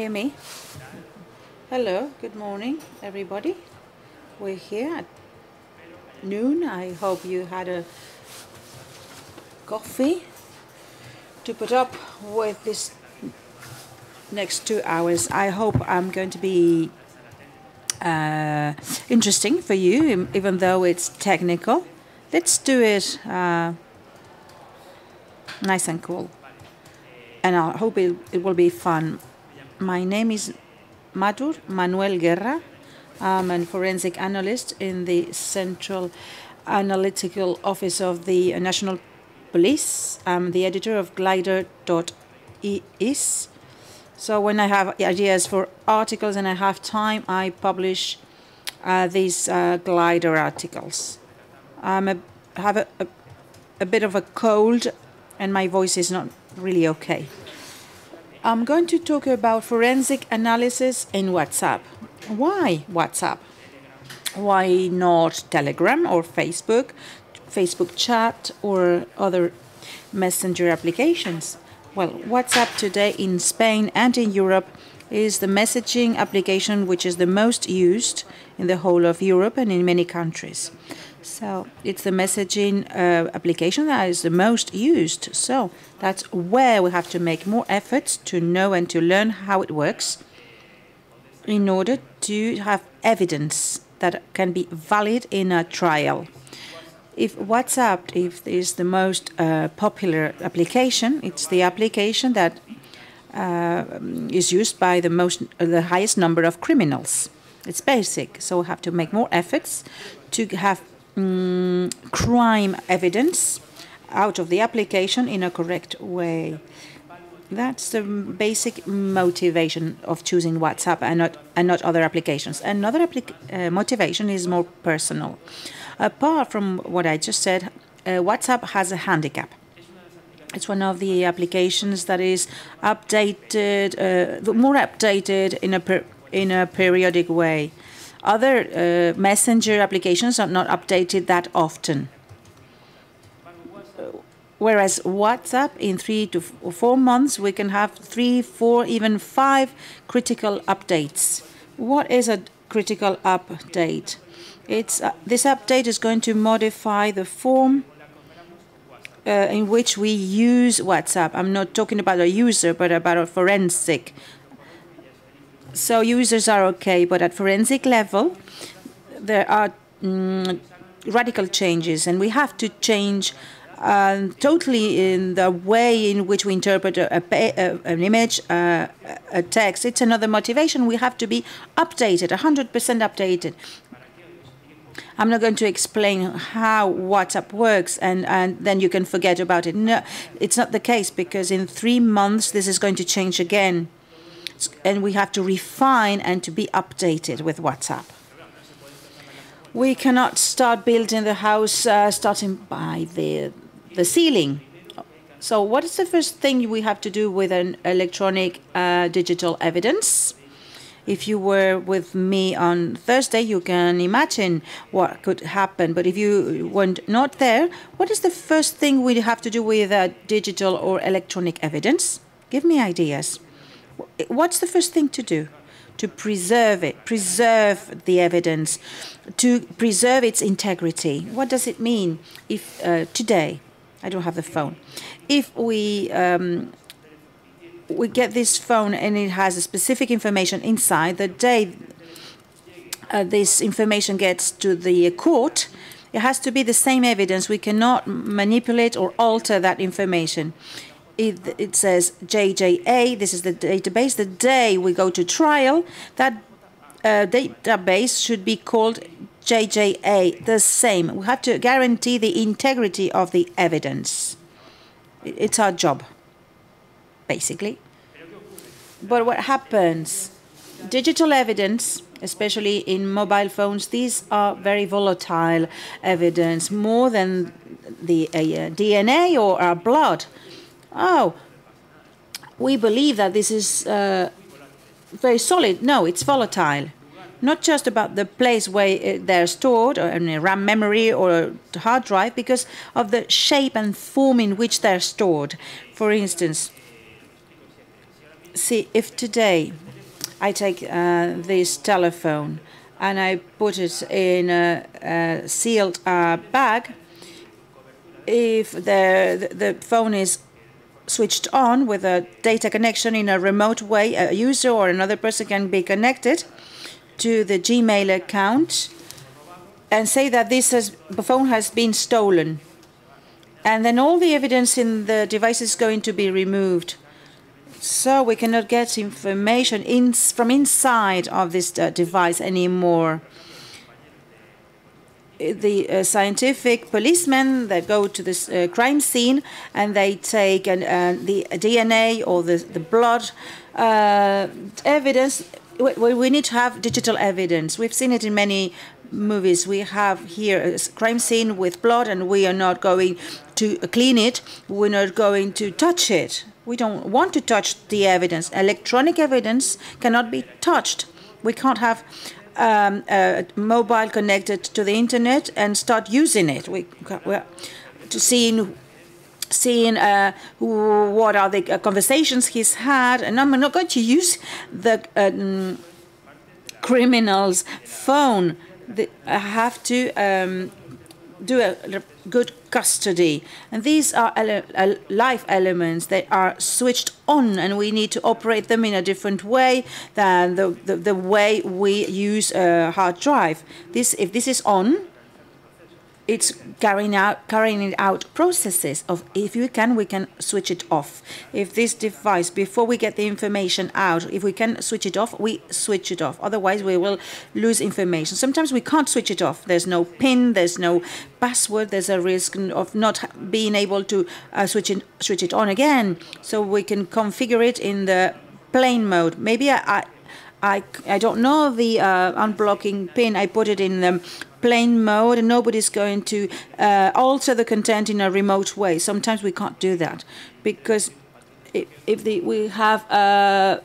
hear me? Hello, good morning, everybody. We're here at noon. I hope you had a coffee to put up with this next two hours. I hope I'm going to be uh, interesting for you, even though it's technical. Let's do it uh, nice and cool. And I hope it, it will be fun. My name is Matur Manuel Guerra. I'm a forensic analyst in the Central Analytical Office of the National Police. I'm the editor of glider.es. So when I have ideas for articles and I have time, I publish uh, these uh, glider articles. I have a, a, a bit of a cold and my voice is not really okay. I'm going to talk about forensic analysis in WhatsApp. Why WhatsApp? Why not Telegram or Facebook, Facebook chat, or other messenger applications? Well, WhatsApp today in Spain and in Europe is the messaging application which is the most used in the whole of Europe and in many countries. So it's the messaging uh, application that is the most used. So that's where we have to make more efforts to know and to learn how it works in order to have evidence that can be valid in a trial. If WhatsApp if is the most uh, popular application, it's the application that uh, is used by the most, the highest number of criminals. It's basic, so we have to make more efforts to have um, crime evidence out of the application in a correct way. That's the basic motivation of choosing WhatsApp and not and not other applications. Another uh, motivation is more personal. Apart from what I just said, uh, WhatsApp has a handicap. It's one of the applications that is updated, uh, more updated in a in a periodic way. Other uh, messenger applications are not updated that often. Whereas WhatsApp, in three to four months, we can have three, four, even five critical updates. What is a critical update? It's uh, this update is going to modify the form uh, in which we use WhatsApp. I'm not talking about a user, but about a forensic so users are okay, but at forensic level, there are mm, radical changes, and we have to change uh, totally in the way in which we interpret a, a, an image, uh, a text. It's another motivation. We have to be updated, 100% updated. I'm not going to explain how WhatsApp works and, and then you can forget about it. No, it's not the case because in three months this is going to change again and we have to refine and to be updated with WhatsApp. We cannot start building the house uh, starting by the, the ceiling. So what is the first thing we have to do with an electronic uh, digital evidence? If you were with me on Thursday, you can imagine what could happen. But if you were not not there, what is the first thing we have to do with uh, digital or electronic evidence? Give me ideas what's the first thing to do? To preserve it, preserve the evidence, to preserve its integrity. What does it mean if uh, today, I don't have the phone, if we um, we get this phone and it has a specific information inside, the day uh, this information gets to the court, it has to be the same evidence. We cannot manipulate or alter that information it, it says JJA, this is the database. The day we go to trial, that uh, database should be called JJA, the same. We have to guarantee the integrity of the evidence. It's our job, basically. But what happens? Digital evidence, especially in mobile phones, these are very volatile evidence, more than the uh, DNA or our blood oh, we believe that this is uh, very solid. No, it's volatile. Not just about the place where they're stored, or in RAM memory or hard drive, because of the shape and form in which they're stored. For instance, See, if today I take uh, this telephone and I put it in a, a sealed uh, bag, if the, the phone is switched on with a data connection in a remote way, a user or another person can be connected to the Gmail account and say that this has, the phone has been stolen. And then all the evidence in the device is going to be removed. So we cannot get information in, from inside of this uh, device anymore. The uh, scientific policemen that go to this uh, crime scene and they take an, uh, the DNA or the, the blood uh, evidence. We, we need to have digital evidence. We've seen it in many movies. We have here a crime scene with blood, and we are not going to clean it. We're not going to touch it. We don't want to touch the evidence. Electronic evidence cannot be touched. We can't have um, a mobile connected to the internet and start using it. We, we're to seeing seeing uh, what are the uh, conversations he's had, and I'm not going to use the um, criminal's phone. The, I have to um, do a good custody. And these are ele uh, life elements that are switched on, and we need to operate them in a different way than the, the, the way we use a hard drive. This, if this is on, it's carrying out carrying out processes of if we can we can switch it off. If this device before we get the information out if we can switch it off we switch it off. Otherwise we will lose information. Sometimes we can't switch it off. There's no pin there's no password there's a risk of not being able to uh, switch it switch it on again. So we can configure it in the plane mode. Maybe I, I I, I don't know the uh, unblocking pin. I put it in the plane mode and nobody's going to uh, alter the content in a remote way. Sometimes we can't do that because if, if the, we have a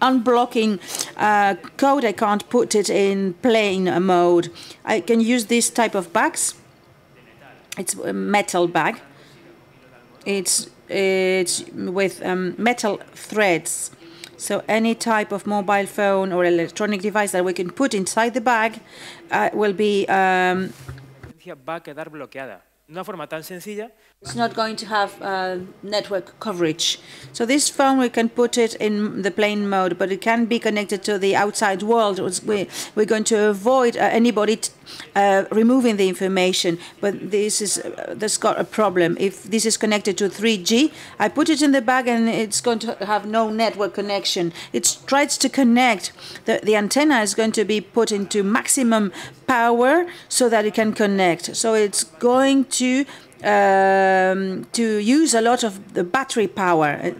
unblocking uh, code, I can't put it in plane mode. I can use this type of bags. It's a metal bag. It's it's with um, metal threads so any type of mobile phone or electronic device that we can put inside the bag uh, will be um, it's not going to have uh, network coverage. So this phone, we can put it in the plane mode, but it can be connected to the outside world. We, we're going to avoid uh, anybody uh, removing the information, but this is uh, that's got a problem. If this is connected to 3G, I put it in the bag and it's going to have no network connection. It tries to connect. The, the antenna is going to be put into maximum power so that it can connect. So it's going to um, to use a lot of the battery power.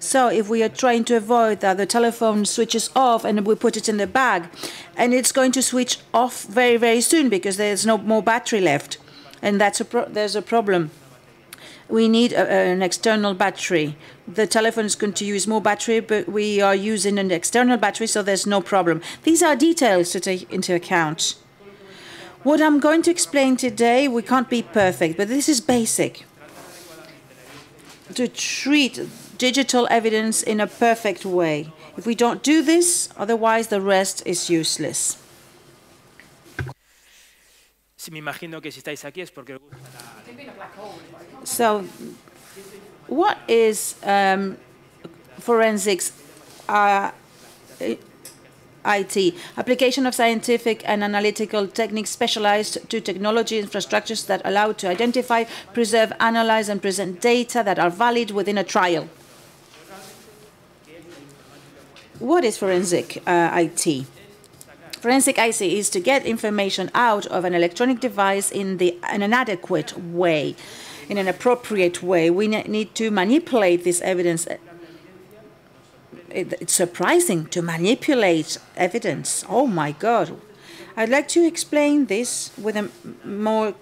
So if we are trying to avoid that the telephone switches off and we put it in the bag, and it's going to switch off very, very soon because there's no more battery left. And that's a there's a problem. We need a, an external battery. The telephone is going to use more battery, but we are using an external battery, so there's no problem. These are details to take into account. What I'm going to explain today, we can't be perfect, but this is basic. To treat digital evidence in a perfect way. If we don't do this, otherwise the rest is useless. So, what is um, forensics? Uh, IT, application of scientific and analytical techniques specialized to technology infrastructures that allow to identify, preserve, analyze, and present data that are valid within a trial. What is forensic uh, IT? Forensic IT is to get information out of an electronic device in, the, in an adequate way, in an appropriate way. We need to manipulate this evidence it's surprising to manipulate evidence. Oh my God. I'd like to explain this with a more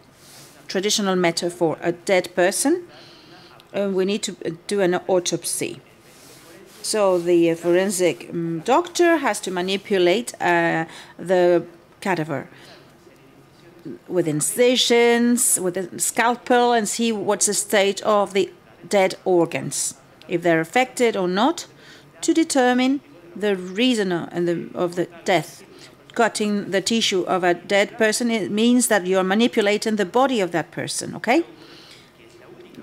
traditional metaphor. A dead person, uh, we need to uh, do an autopsy. So the forensic um, doctor has to manipulate uh, the cadaver with incisions, with a scalpel, and see what's the state of the dead organs, if they're affected or not to determine the reason of the of the death. Cutting the tissue of a dead person it means that you're manipulating the body of that person, okay?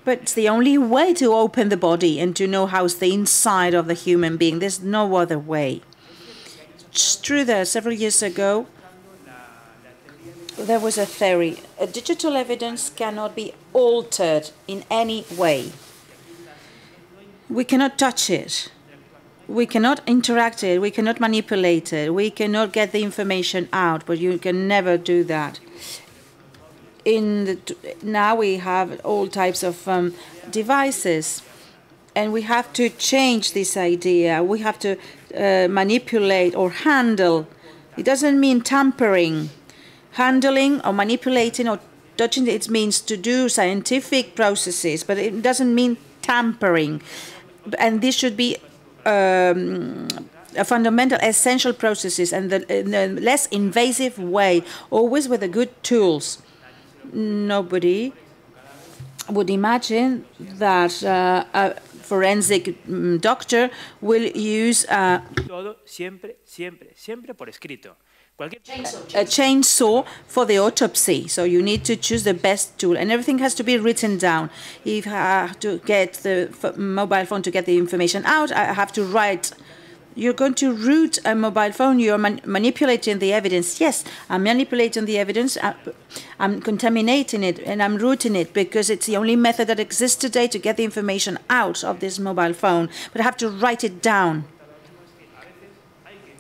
But it's the only way to open the body and to know how's the inside of the human being. There's no other way. It's true that several years ago, there was a theory. A digital evidence cannot be altered in any way. We cannot touch it. We cannot interact it. We cannot manipulate it. We cannot get the information out, but you can never do that. In the, now we have all types of um, devices, and we have to change this idea. We have to uh, manipulate or handle. It doesn't mean tampering handling or manipulating or touching it means to do scientific processes, but it doesn't mean tampering. And this should be um, a fundamental, essential processes and the, a less invasive way, always with the good tools. Nobody would imagine that uh, a forensic mm, doctor will use. Uh, A chainsaw for the autopsy. So you need to choose the best tool, and everything has to be written down. If I have to get the mobile phone to get the information out, I have to write. You're going to root a mobile phone. You're man manipulating the evidence. Yes, I'm manipulating the evidence. Uh, I'm contaminating it and I'm rooting it because it's the only method that exists today to get the information out of this mobile phone. But I have to write it down.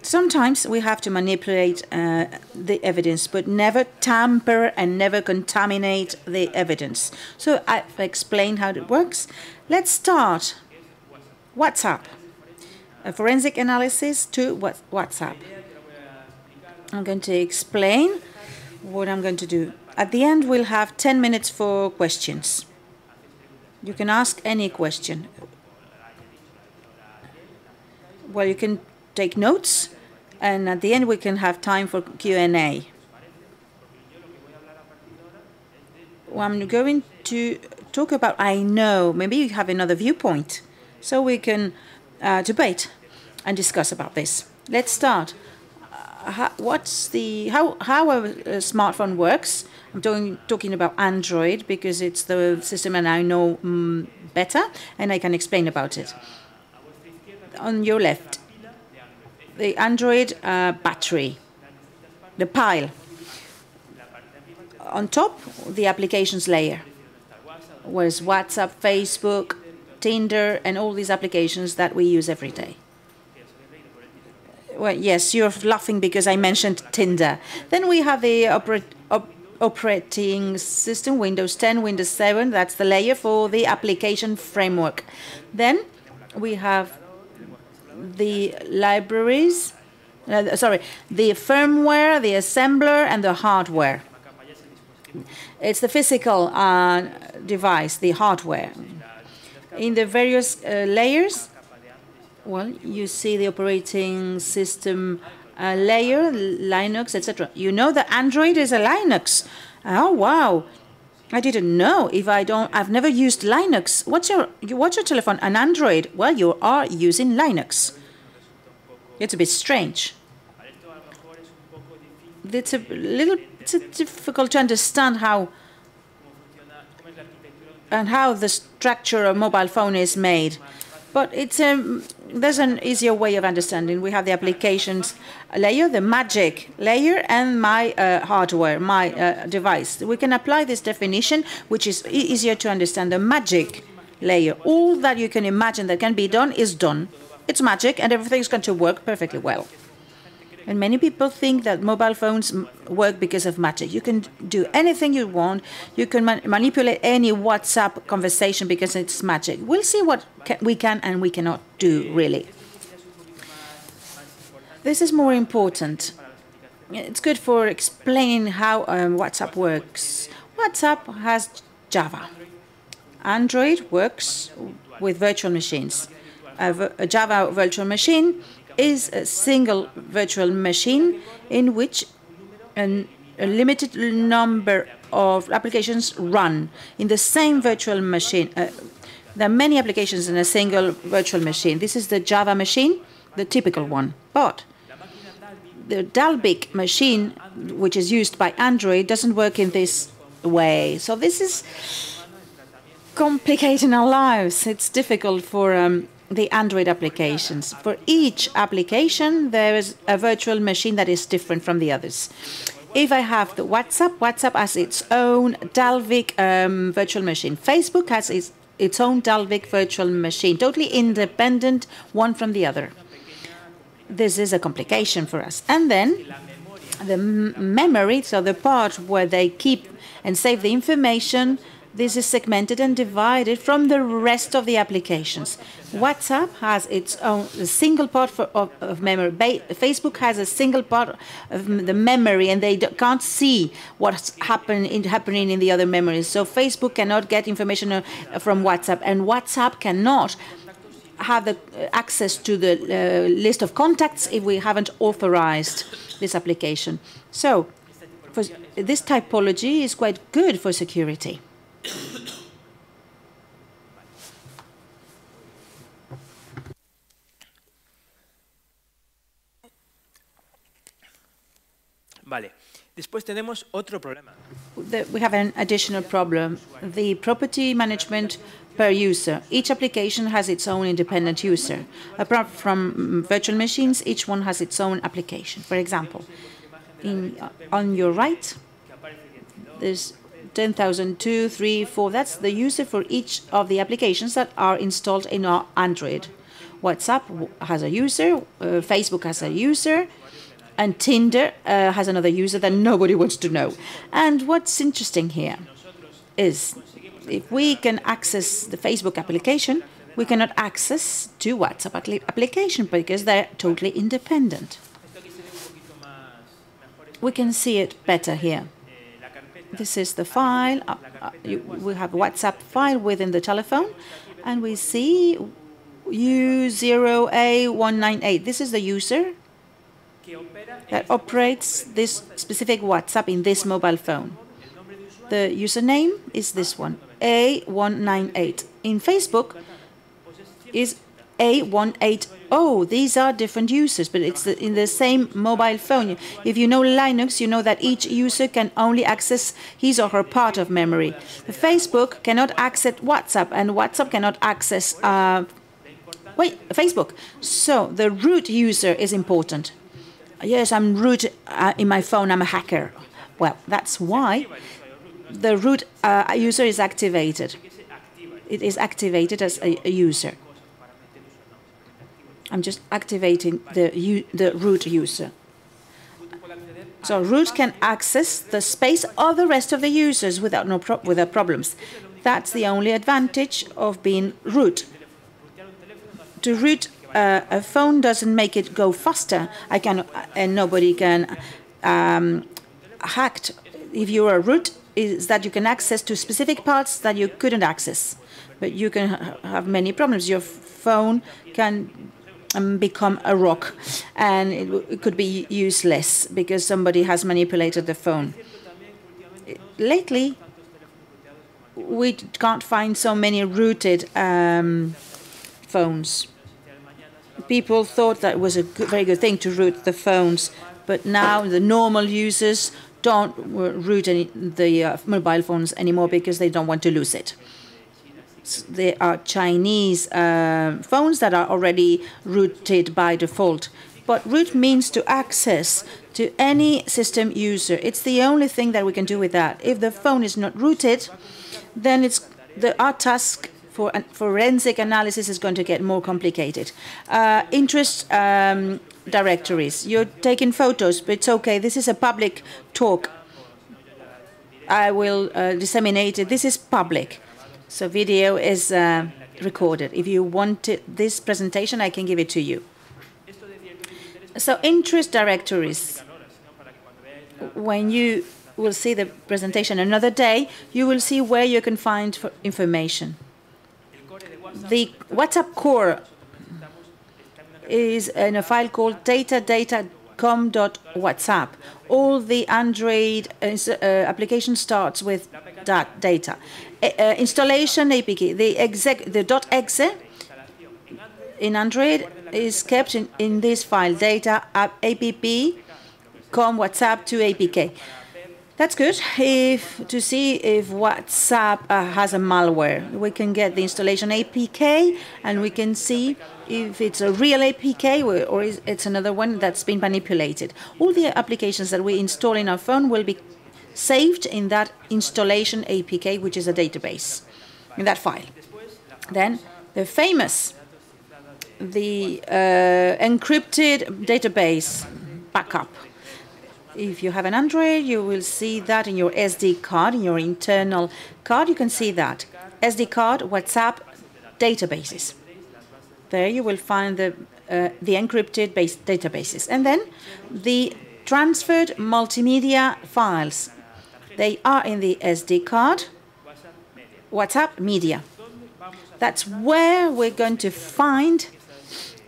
Sometimes we have to manipulate uh, the evidence, but never tamper and never contaminate the evidence. So I've explained how it works. Let's start. WhatsApp. A forensic analysis to WhatsApp. I'm going to explain what I'm going to do. At the end, we'll have 10 minutes for questions. You can ask any question. Well, you can take notes, and at the end we can have time for Q&A. I'm going to talk about I know. Maybe you have another viewpoint, so we can uh, debate and discuss about this. Let's start. Uh, how, what's the how how a, a smartphone works? I'm talking talking about Android because it's the system and I know mm, better, and I can explain about it. On your left, the Android uh, battery, the pile. On top, the applications layer, was WhatsApp, Facebook, Tinder, and all these applications that we use every day. Well, yes, you're laughing because I mentioned Tinder. Then we have the oper op operating system, Windows 10, Windows 7. That's the layer for the application framework. Then we have the libraries, uh, sorry, the firmware, the assembler, and the hardware. It's the physical uh, device, the hardware. In the various uh, layers, well, you see the operating system uh, layer, Linux, etc. You know that Android is a Linux. Oh, wow. I didn't know. If I don't, I've never used Linux. What's your what's your telephone? An Android? Well, you are using Linux. It's a bit strange. It's a little it's difficult to understand how and how the structure of mobile phone is made. But it's a, um, there's an easier way of understanding. We have the applications layer, the magic layer, and my uh, hardware, my uh, device. We can apply this definition, which is e easier to understand. The magic layer, all that you can imagine that can be done is done. It's magic, and everything's going to work perfectly well. And many people think that mobile phones work because of magic. You can do anything you want. You can man manipulate any WhatsApp conversation because it's magic. We'll see what ca we can and we cannot do, really. This is more important. It's good for explaining how um, WhatsApp works. WhatsApp has Java. Android works with virtual machines. A Java virtual machine is a single virtual machine in which an, a limited number of applications run in the same virtual machine. Uh, There are many applications in a single virtual machine. This is the Java machine, the typical one. But the Dalvik machine, which is used by Android, doesn't work in this way. So this is complicating our lives. It's difficult for um, the Android applications. For each application, there is a virtual machine that is different from the others. If I have the WhatsApp, WhatsApp has its own Dalvik um, virtual machine. Facebook has its, its own Dalvik virtual machine, totally independent one from the other. This is a complication for us. And then the memory, so the part where they keep and save the information, this is segmented and divided from the rest of the applications. WhatsApp has its own single part for, of, of, memory. Ba Facebook has a single part of the memory, and they can't see what's happen in, happening in the other memories. So Facebook cannot get information uh, from WhatsApp, and WhatsApp cannot have the uh, access to the uh, list of contacts if we haven't authorized this application. So this typology is quite good for security. Vale. Después tenemos otro problema. we have an additional problem. The property management per user. Each application has its own independent user. Apart from virtual machines, each one has its own application. For example, in, on your right, there's 10,002, 3, 4. That's the user for each of the applications that are installed in our Android. WhatsApp has a user, uh, Facebook has a user, and Tinder uh, has another user that nobody wants to know. And what's interesting here is if we can access the Facebook application, we cannot access to WhatsApp application because they're totally independent. We can see it better here. This is the file. Uh, uh, we have a WhatsApp file within the telephone, and we see U0A198. This is the user that operates this specific WhatsApp in this mobile phone. The username is this one, A198. In Facebook is A180. These are different users, but it's in the same mobile phone. If you know Linux, you know that each user can only access his or her part of memory. Facebook cannot access WhatsApp, and WhatsApp cannot access uh, wait, Facebook. So the root user is important. Yes, I'm root uh, in my phone, I'm a hacker. Well, that's why the root uh, user is activated. It is activated as a, a user. I'm just activating the, the root user. So root can access the space of the rest of the users without no pro without problems. That's the only advantage of being root. To root uh, a phone doesn't make it go faster. I can and nobody can um, hack. If you're a root, is that you can access to specific parts that you couldn't access. But you can ha have many problems. Your phone can um, become a rock, and it, it, could be useless because somebody has manipulated the phone. Lately, we can't find so many rooted um, phones. People thought that was a good, very good thing to root the phones, but now the normal users don't root any, the uh, mobile phones anymore because they don't want to lose it. There are Chinese uh, phones that are already rooted by default. But root means to access to any system user. It's the only thing that we can do with that. If the phone is not rooted, then it's the, our task for forensic analysis is going to get more complicated. Uh, interest um, directories. You're taking photos, but it's okay. This is a public talk. I will uh, disseminate it. This is public. So video is uh, recorded. If you want this presentation, I can give it to you. So interest directories. When you will see the presentation another day, you will see where you can find information. The WhatsApp core is in a file called data data com.whatsapp. All the Android uh, uh, application starts with that data. Uh, installation APK, the, exec, the .exe in Android is kept in, in this file, data app, app com WhatsApp to APK. That's good. If to see if WhatsApp uh, has a malware, we can get the installation APK and we can see if it's a real APK or, it's another one that's been manipulated. All the applications that we install in our phone will be saved in that installation APK, which is a database, in that file. Then the famous, the uh, encrypted database backup if you have an Android, you will see that in your SD card, in your internal card, you can see that. SD card, WhatsApp, databases. There you will find the, uh, the encrypted base databases. And then the transferred multimedia files. They are in the SD card, WhatsApp media. That's where we're going to find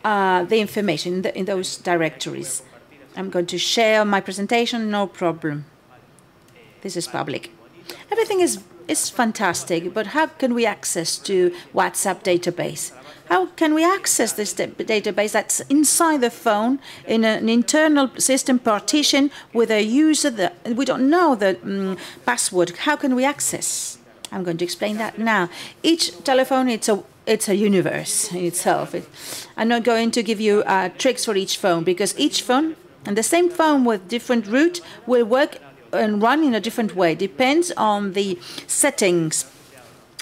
uh, the information in, the, in those directories. I'm going to share my presentation, no problem. This is public. Everything is, is fantastic, but how can we access to WhatsApp database? How can we access this database that's inside the phone in an internal system partition with a user that we don't know the um, password? How can we access? I'm going to explain that now. Each telephone, it's a it's a universe in itself. It, I'm not going to give you uh, tricks for each phone because each phone and the same phone with different route will work and run in a different way. Depends on the settings.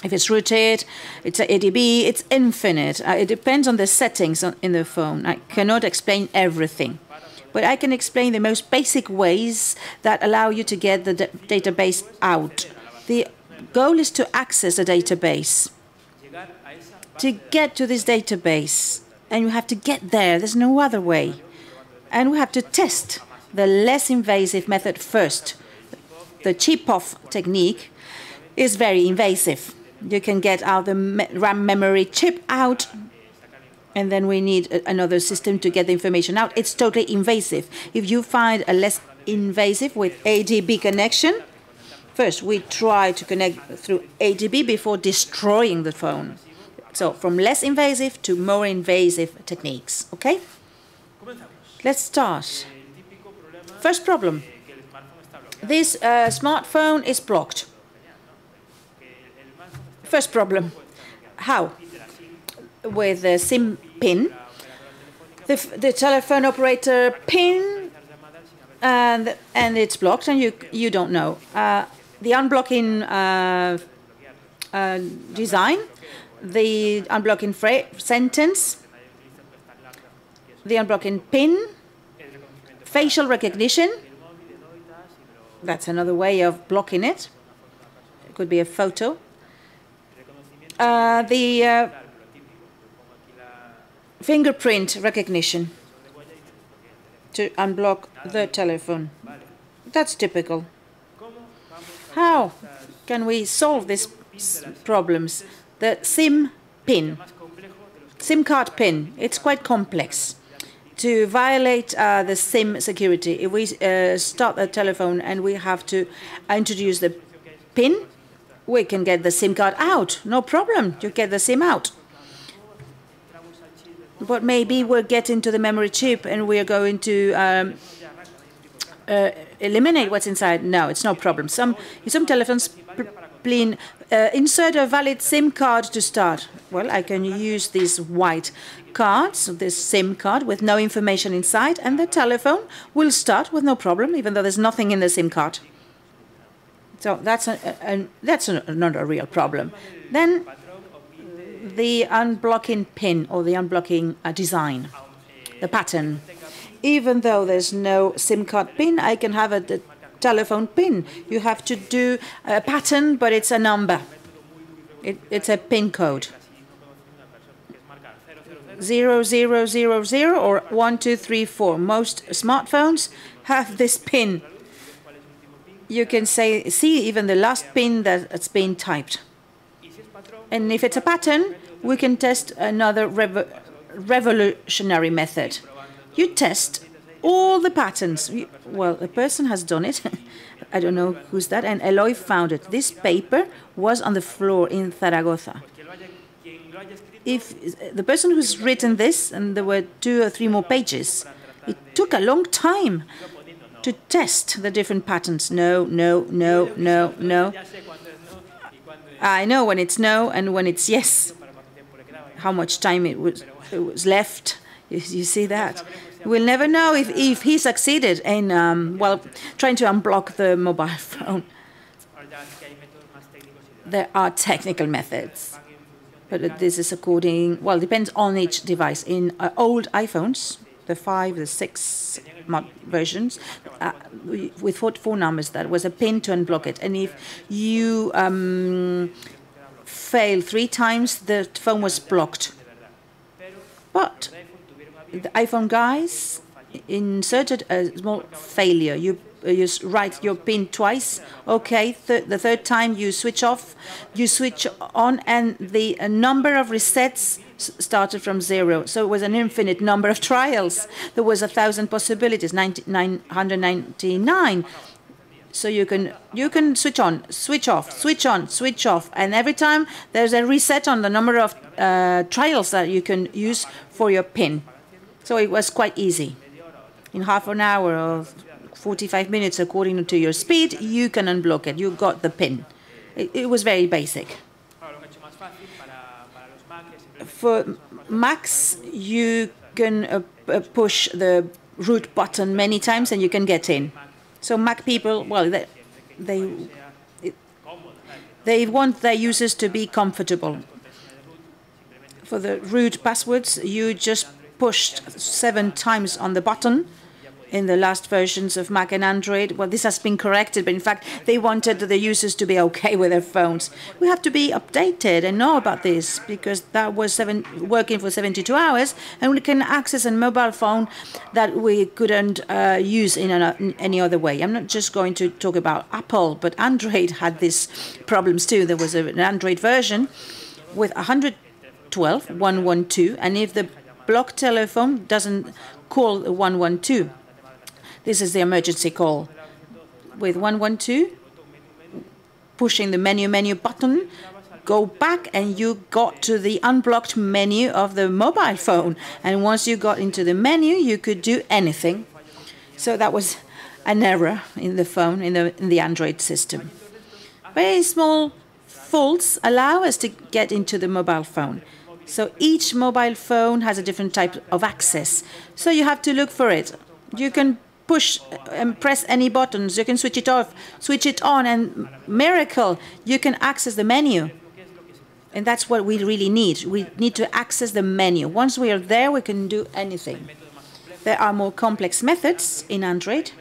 If it's rooted, it's a ADB, it's infinite. Uh, it depends on the settings in the phone. I cannot explain everything. But I can explain the most basic ways that allow you to get the database out. The goal is to access a database. To get to this database, and you have to get there. There's no other way and we have to test the less invasive method first. The chip-off technique is very invasive. You can get out the RAM memory chip out, and then we need another system to get the information out. It's totally invasive. If you find a less invasive with ADB connection, first we try to connect through ADB before destroying the phone. So from less invasive to more invasive techniques, okay? Let's start. First problem. This uh, smartphone is blocked. First problem. How? With the SIM pin. The, the telephone operator pin and and it's blocked and you you don't know. Uh, the unblocking uh, uh, design, the unblocking sentence, the unblocking pin, facial recognition. That's another way of blocking it. It could be a photo. Uh, the uh, fingerprint recognition to unblock the telephone. That's typical. How can we solve these problems? The SIM pin, SIM card pin, it's quite complex to violate uh, the SIM security, if we uh, start the telephone and we have to introduce the PIN, we can get the SIM card out. No problem. You get the SIM out. But maybe we'll get into the memory chip and we're going to um, uh, eliminate what's inside. No, it's no problem. Some some telephones plain uh, insert a valid SIM card to start. Well, I can use these white cards, this SIM card with no information inside, and the telephone will start with no problem, even though there's nothing in the SIM card. So that's a, that's a, not a real problem. Then the unblocking pin or the unblocking uh, design, the pattern. Even though there's no SIM card pin, I can have a, a telephone pin. You have to do a pattern, but it's a number. It, it's a pin code. 0000 or 1234. Most smartphones have this pin. You can say, see even the last pin that's been typed. And if it's a pattern, we can test another revo revolutionary method. You test all the patterns. Well, a person has done it. I don't know who's that. And Eloy found it. This paper was on the floor in Zaragoza. If the person who's written this, and there were two or three more pages, it took a long time to test the different patterns. No, no, no, no, no. I know when it's no and when it's yes. How much time it was, it was left. You, see that? We'll never know if, if he succeeded in, um, well, trying to unblock the mobile phone. There are technical methods, but this is according, well, depends on each device. In uh, old iPhones, the five, the six versions, uh, with four, four, numbers, that was a pin to unblock it. And if you um, fail three times, the phone was blocked. But the iPhone guys inserted a small failure. You you write your pin twice. Okay, th the third time you switch off, you switch on, and the uh, number of resets started from zero. So it was an infinite number of trials. There was a thousand possibilities, 999. So you can you can switch on, switch off, switch on, switch off, and every time there's a reset on the number of uh, trials that you can use for your pin. So it was quite easy. In half an hour or 45 minutes, according to your speed, you can unblock it. You got the pin. It, it was very basic. For Macs, you can uh, uh, push the root button many times and you can get in. So Mac people, well, they, they, they want their users to be comfortable. For the root passwords, you just pushed seven times on the button in the last versions of Mac and Android. Well, this has been corrected, but in fact, they wanted the users to be okay with their phones. We have to be updated and know about this because that was seven, working for 72 hours, and we can access a mobile phone that we couldn't uh, use in, an, in any other way. I'm not just going to talk about Apple, but Android had these problems too. There was an Android version with 112, 112, and if the block telephone doesn't call 112. This is the emergency call. With 112, pushing the menu menu button, go back and you got to the unblocked menu of the mobile phone. And once you got into the menu, you could do anything. So that was an error in the phone, in the, in the Android system. Very small faults allow us to get into the mobile phone. So each mobile phone has a different type of access. So you have to look for it. You can push and press any buttons. You can switch it off, switch it on, and miracle, you can access the menu. And that's what we really need. We need to access the menu. Once we are there, we can do anything. There are more complex methods in Android.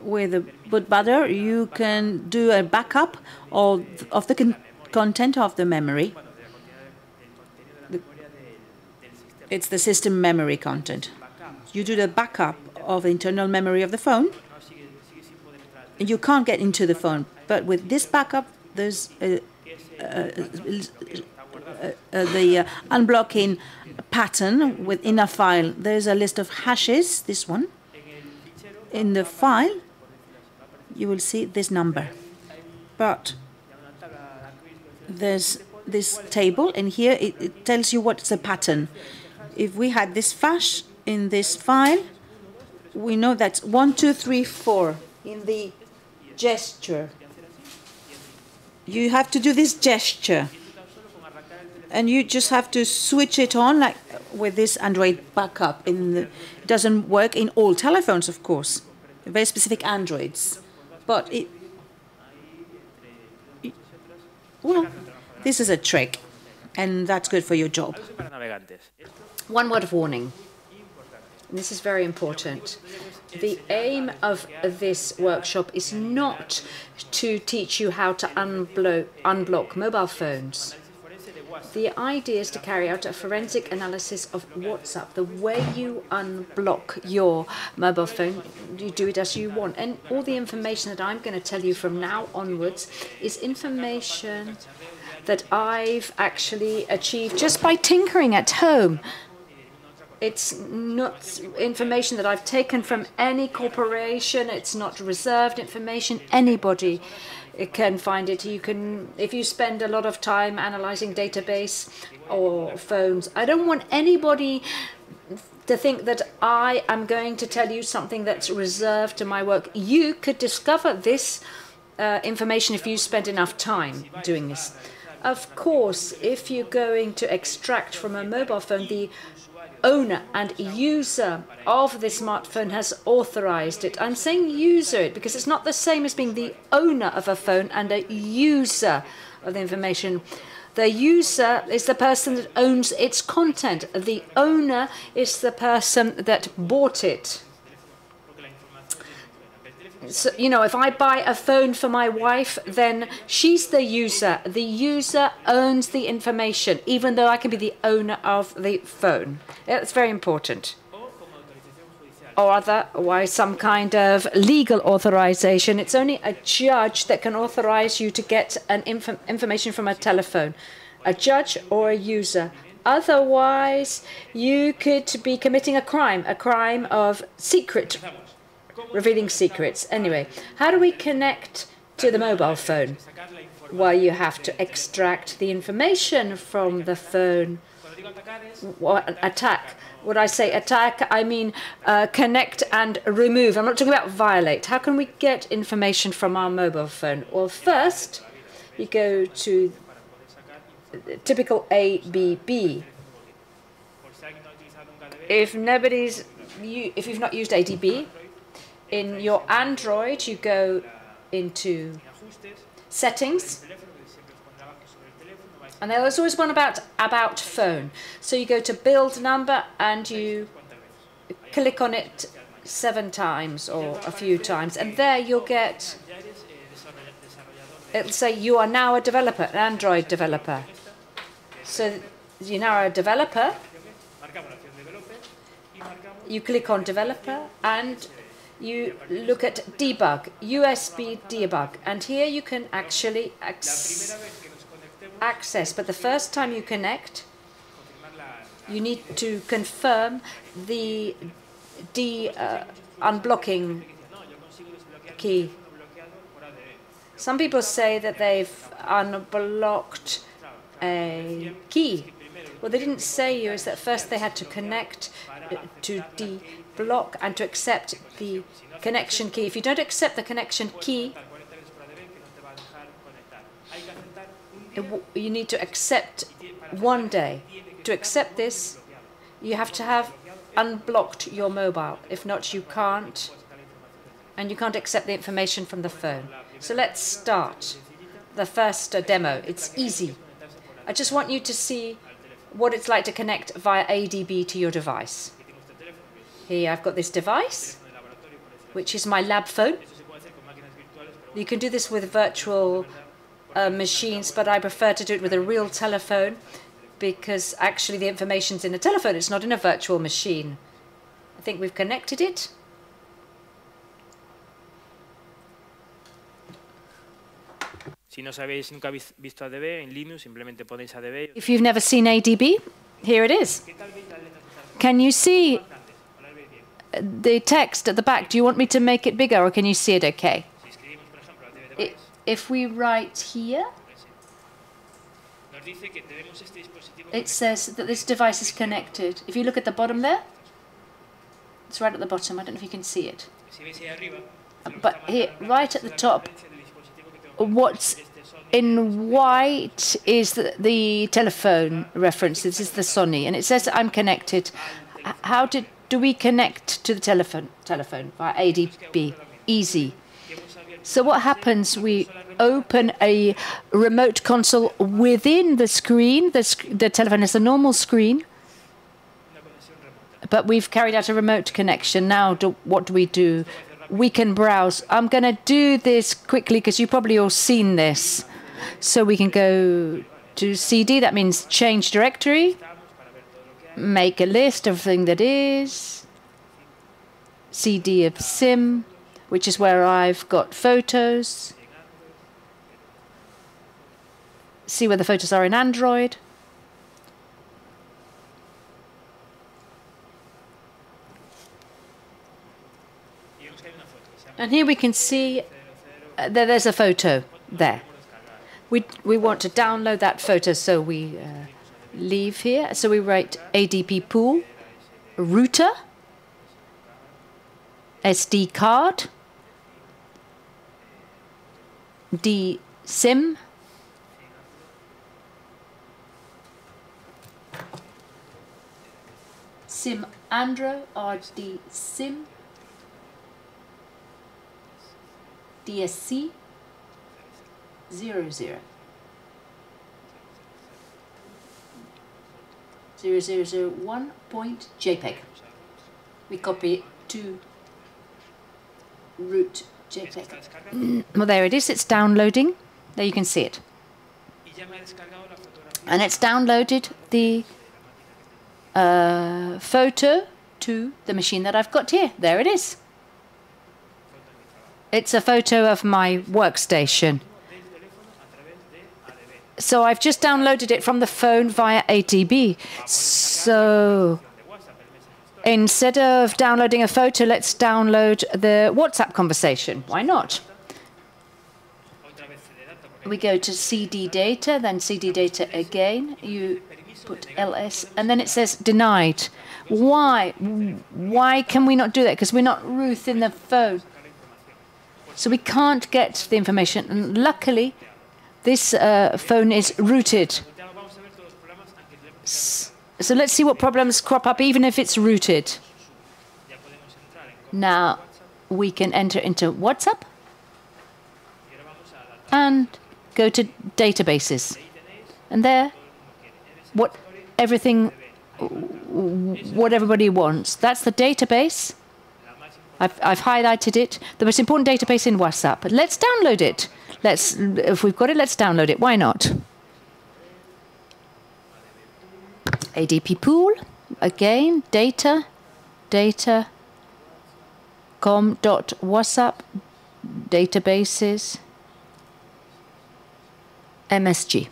With the boot butter, you can do a backup of, of the content of the memory. It's the system memory content. You do the backup of the internal memory of the phone. You can't get into the phone, but with this backup, there's a, a, a, the uh, unblocking pattern within a file. There's a list of hashes, this one. In the file, you will see this number. But there's this table, and here it, it tells you what's the pattern. If we had this hash in this file, we know that's one, two, three, four in the gesture. You have to do this gesture. And you just have to switch it on like with this Android backup. In the, it doesn't work in all telephones, of course, very specific Androids. But it, well, this is a trick, and that's good for your job. One word of warning. This is very important. The aim of this workshop is not to teach you how to unblock, unblock mobile phones. The idea is to carry out a forensic analysis of WhatsApp, the way you unblock your mobile phone, you do it as you want. And all the information that I'm going to tell you from now onwards is information that I've actually achieved just by tinkering at home. It's not information that I've taken from any corporation. It's not reserved information. Anybody can find it. You can, if you spend a lot of time analyzing database or phones. I don't want anybody to think that I am going to tell you something that's reserved to my work. You could discover this uh, information if you spend enough time doing this. Of course, if you're going to extract from a mobile phone, the owner and user of the smartphone has authorized it. I'm saying user it because it's not the same as being the owner of a phone and a user of the information. The user is the person that owns its content. The owner is the person that bought it. So, you know, if I buy a phone for my wife, then she's the user. The user owns the information, even though I can be the owner of the phone. That's very important. Or otherwise, some kind of legal authorization. It's only a judge that can authorize you to get an inf information from a telephone, a judge or a user. Otherwise, you could be committing a crime, a crime of secret revealing secrets. Anyway, how do we connect to the mobile phone? Well, you have to extract the information from the phone. What, attack. When I say attack, I mean uh, connect and remove. I'm not talking about violate. How can we get information from our mobile phone? Well, first, you go to typical ADB. If nobody's, if you've not used ADB, in your Android, you go into settings. And there's always one about about phone. So you go to build number and you click on it seven times or a few times. And there you'll get, it'll say you are now a developer, an Android developer. So you're now a developer. You click on developer and you look at debug, USB debug, and here you can actually access, but the first time you connect, you need to confirm the de uh, unblocking key. Some people say that they've unblocked a key. What they didn't say you is that first they had to connect to de block and to accept the connection key. If you don't accept the connection key, you need to accept one day. To accept this, you have to have unblocked your mobile. If not, you can't. And you can't accept the information from the phone. So let's start the first demo. It's easy. I just want you to see what it's like to connect via ADB to your device. Here I've got this device, which is my lab phone. You can do this with virtual uh, machines, but I prefer to do it with a real telephone because actually the information's in a telephone, it's not in a virtual machine. I think we've connected it. If you've never seen ADB, here it is. Can you see the text at the back, do you want me to make it bigger or can you see it okay? If we write here, it says that this device is connected. If you look at the bottom there, it's right at the bottom. I don't know if you can see it. But here, right at the top, what's in white is the, the telephone reference. This is the Sony, and it says I'm connected. How did do we connect to the telephone telephone via ADB? Easy. So what happens? We open a remote console within the screen. The, sc the telephone is a normal screen, but we've carried out a remote connection. Now, do, what do we do? We can browse. I'm going to do this quickly because you've probably all seen this. So we can go to CD. That means change directory make a list of everything that is, CD of SIM, which is where I've got photos, see where the photos are in Android. And here we can see uh, there's a photo there. We, we want to download that photo so we uh, leave here. So we write ADB pull, router, SD card, D SIM, SIM Andro RD SIM, DSC 00. 0001 point JPEG. We copy to root JPEG. Well, there it is. It's downloading. There you can see it. And it's downloaded the uh, photo to the machine that I've got here. There it is. It's a photo of my workstation. So I've just downloaded it from the phone via ADB. So instead of downloading a photo, let's download the WhatsApp conversation. Why not? We go to CD data, then CD data again. You put ls, and then it says denied. Why? Why can we not do that? Because we're not root in the phone. So we can't get the information. And luckily, this uh, phone is rooted. So let's see what problems crop up, even if it's rooted. Now we can enter into WhatsApp and go to databases. And there, what everything, what everybody wants. That's the database. I've, I've highlighted it. The most important database in WhatsApp. Let's download it. Let's, if we've got it, let's download it. Why not? ADB pull, again, data, data, com dot WhatsApp, databases, MSG,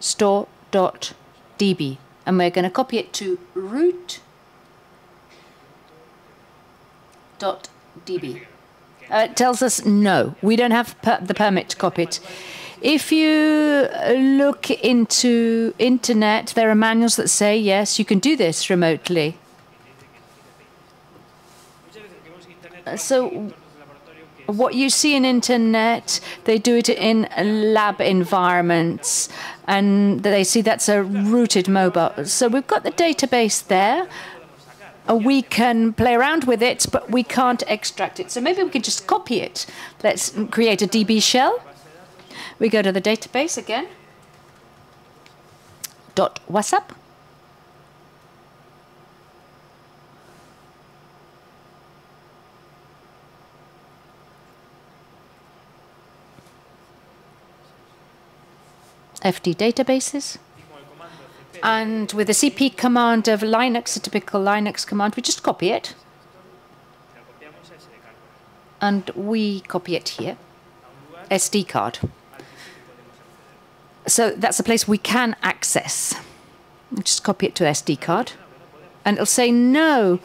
store dot db, and we're going to copy it to root dot db. Uh, it tells us no, we don't have per the permit to copy it. If you look into internet, there are manuals that say yes, you can do this remotely. So what you see in internet, they do it in lab environments, and they see that's a rooted mobile. So we've got the database there. Uh, we can play around with it, but we can't extract it. So maybe we can just copy it. Let's create a DB shell. We go to the database again. Dot WhatsApp. FD databases. And with the CP command of Linux, a typical Linux command, we just copy it. And we copy it here. SD card. So that's a place we can access. Just copy it to SD card. And it'll say no,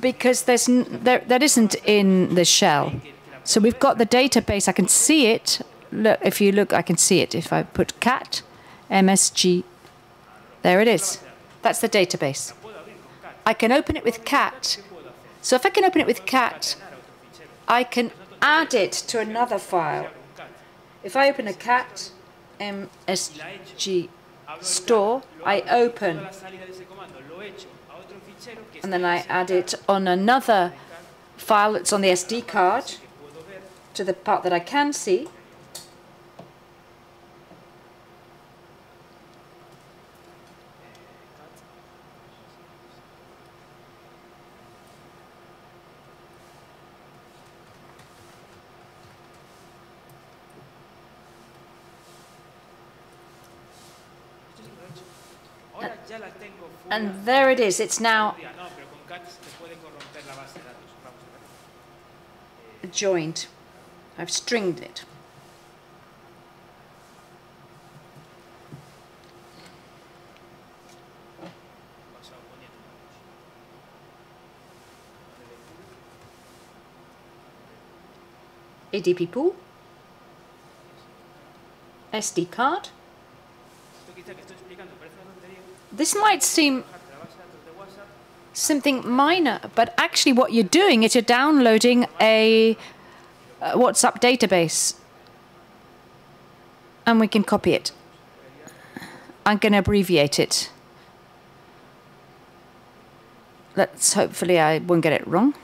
because there's there, that isn't in the shell. So we've got the database. I can see it. Look, if you look, I can see it. If I put cat, MSG, there it is. That's the database. I can open it with cat. So if I can open it with cat, I can add it to another file. If I open a cat MSG store, I open and then I add it on another file that's on the SD card to the part that I can see. And there it is. It's now joined. I've stringed it. Et SD card, this might seem something minor, but actually what you're doing is you're downloading a, a WhatsApp database. And we can copy it. I'm going to abbreviate it. Let's hopefully I won't get it wrong.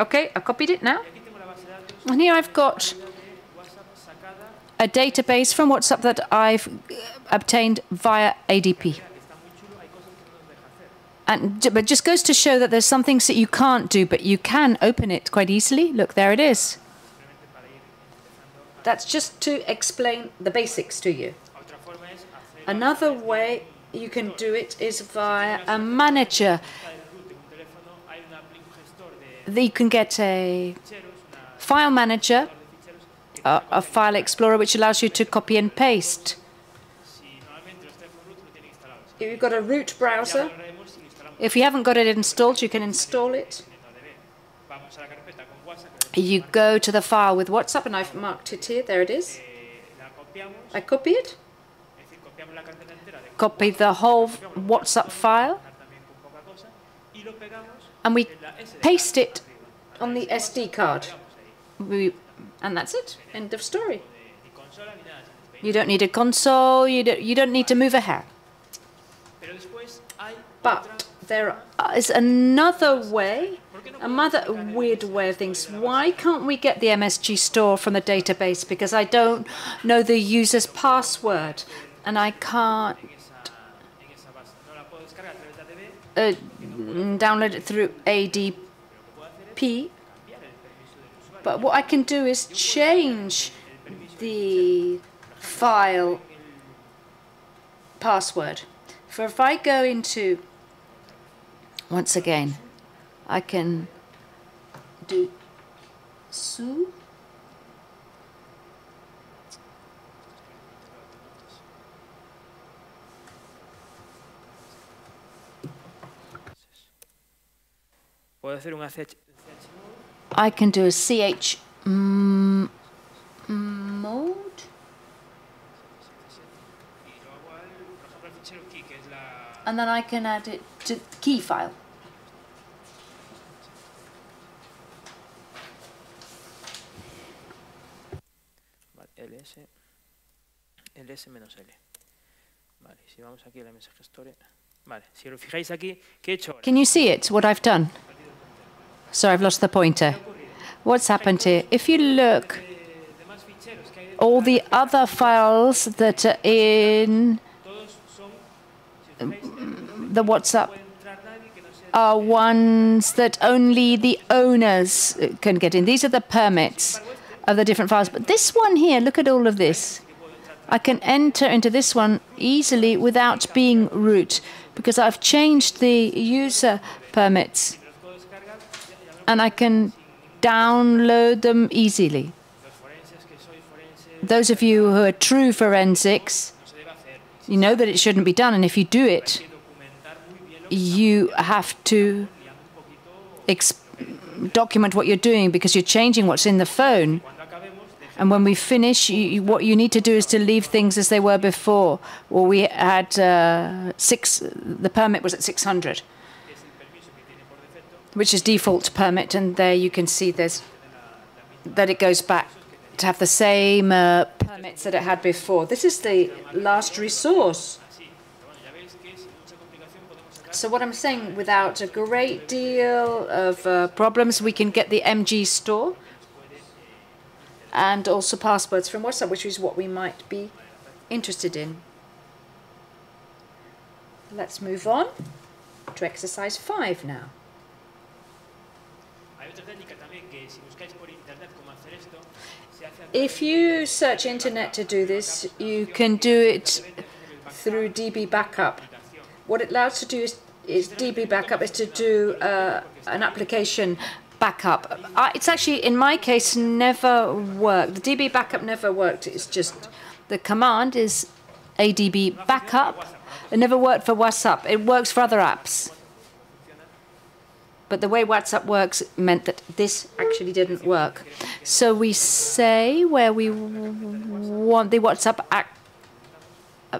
Okay, I copied it now. aquí tengo la base de datos And here I've got de WhatsApp sacada a database from WhatsApp that I've uh, obtained via ADB. que está muy chulo hay cosas que no nos deja hacer And but just goes to show that there's some things that you can't do, but you can open it quite easily. Look, there it is. That's just to explain the basics to you. otra forma es hacer Another way you can do it is via a manager. el root en un teléfono hay una appli- un gestor de You can get a file manager, de ficheros que a, a file explorer, which allows you to copy and paste. si normalmente los teléfonos root lo tienen instalados If you've got a root browser, valoraremos si lo instalamos if you haven't got it installed, you can install it. en ADB vamos a la carpeta con WhatsApp que You go to the file with WhatsApp, and I've marked it here. There it is. I copy it, es decir copiamos la carpeta entera de copy the whole WhatsApp file, and we paste it on the SD card. We, and that's it. End of story. You don't need a console. You don't. You don't need to move a hair. But there is another way, another weird way of things. Why can't we get the MSG store from the database? Because I don't know the user's password, and I can't en esa, en esa base no la puedo descargar a través de ADB uh, download it through ADB. But what I can do is change the file password. For if I go into, once again, I can do su. Puedo hacer un ACH I can do a ch mm, mode. y lo hago al, por ejemplo el fichero key que es la and then I can add it to key file. Ls ls menos l vale si vamos aquí a la mensaje store vale si os fijáis aquí ¿qué he hecho? Can you see it, what I've done? Sorry, I've lost the pointer. What's happened here? If you look, all the other files that are in the WhatsApp are ones that only the owners can get in. These are the permits of the different files. But this one here, look at all of this. I can enter into this one easily without being root because I've changed the user permits los puedo descargar ya, ya no and I can download them easily. Those of you who are true forensics, you know that it shouldn't be done, and if you do it, you have to document what you're doing because you're changing what's in the phone. And when we finish, you- what you need to do is to leave things as they were before. Well, we had uh, six, the permit was at 600, es el permiso que tiene por defecto which is default permit, and there you can see there's that it goes back to have the same uh, permits that it had before. This is the last resource. So what I'm saying, without a great deal of uh, problems, we can get the MG store and also passwords from WhatsApp, which is what we might be interested in. Let's move on to exercise five now. hay otra técnica también que si buscáis por internet cómo hacer esto se hace a If you search internet to do this, you can do it through DB Backup. What it allows to do is, is DB Backup is to do uh, an application backup. I, it's actually, in my case, never worked. The DB Backup never worked. It's just the command is ADB backup. It never worked for WhatsApp. It works for other apps. But the way WhatsApp works meant that this actually didn't work. So we say where we want the WhatsApp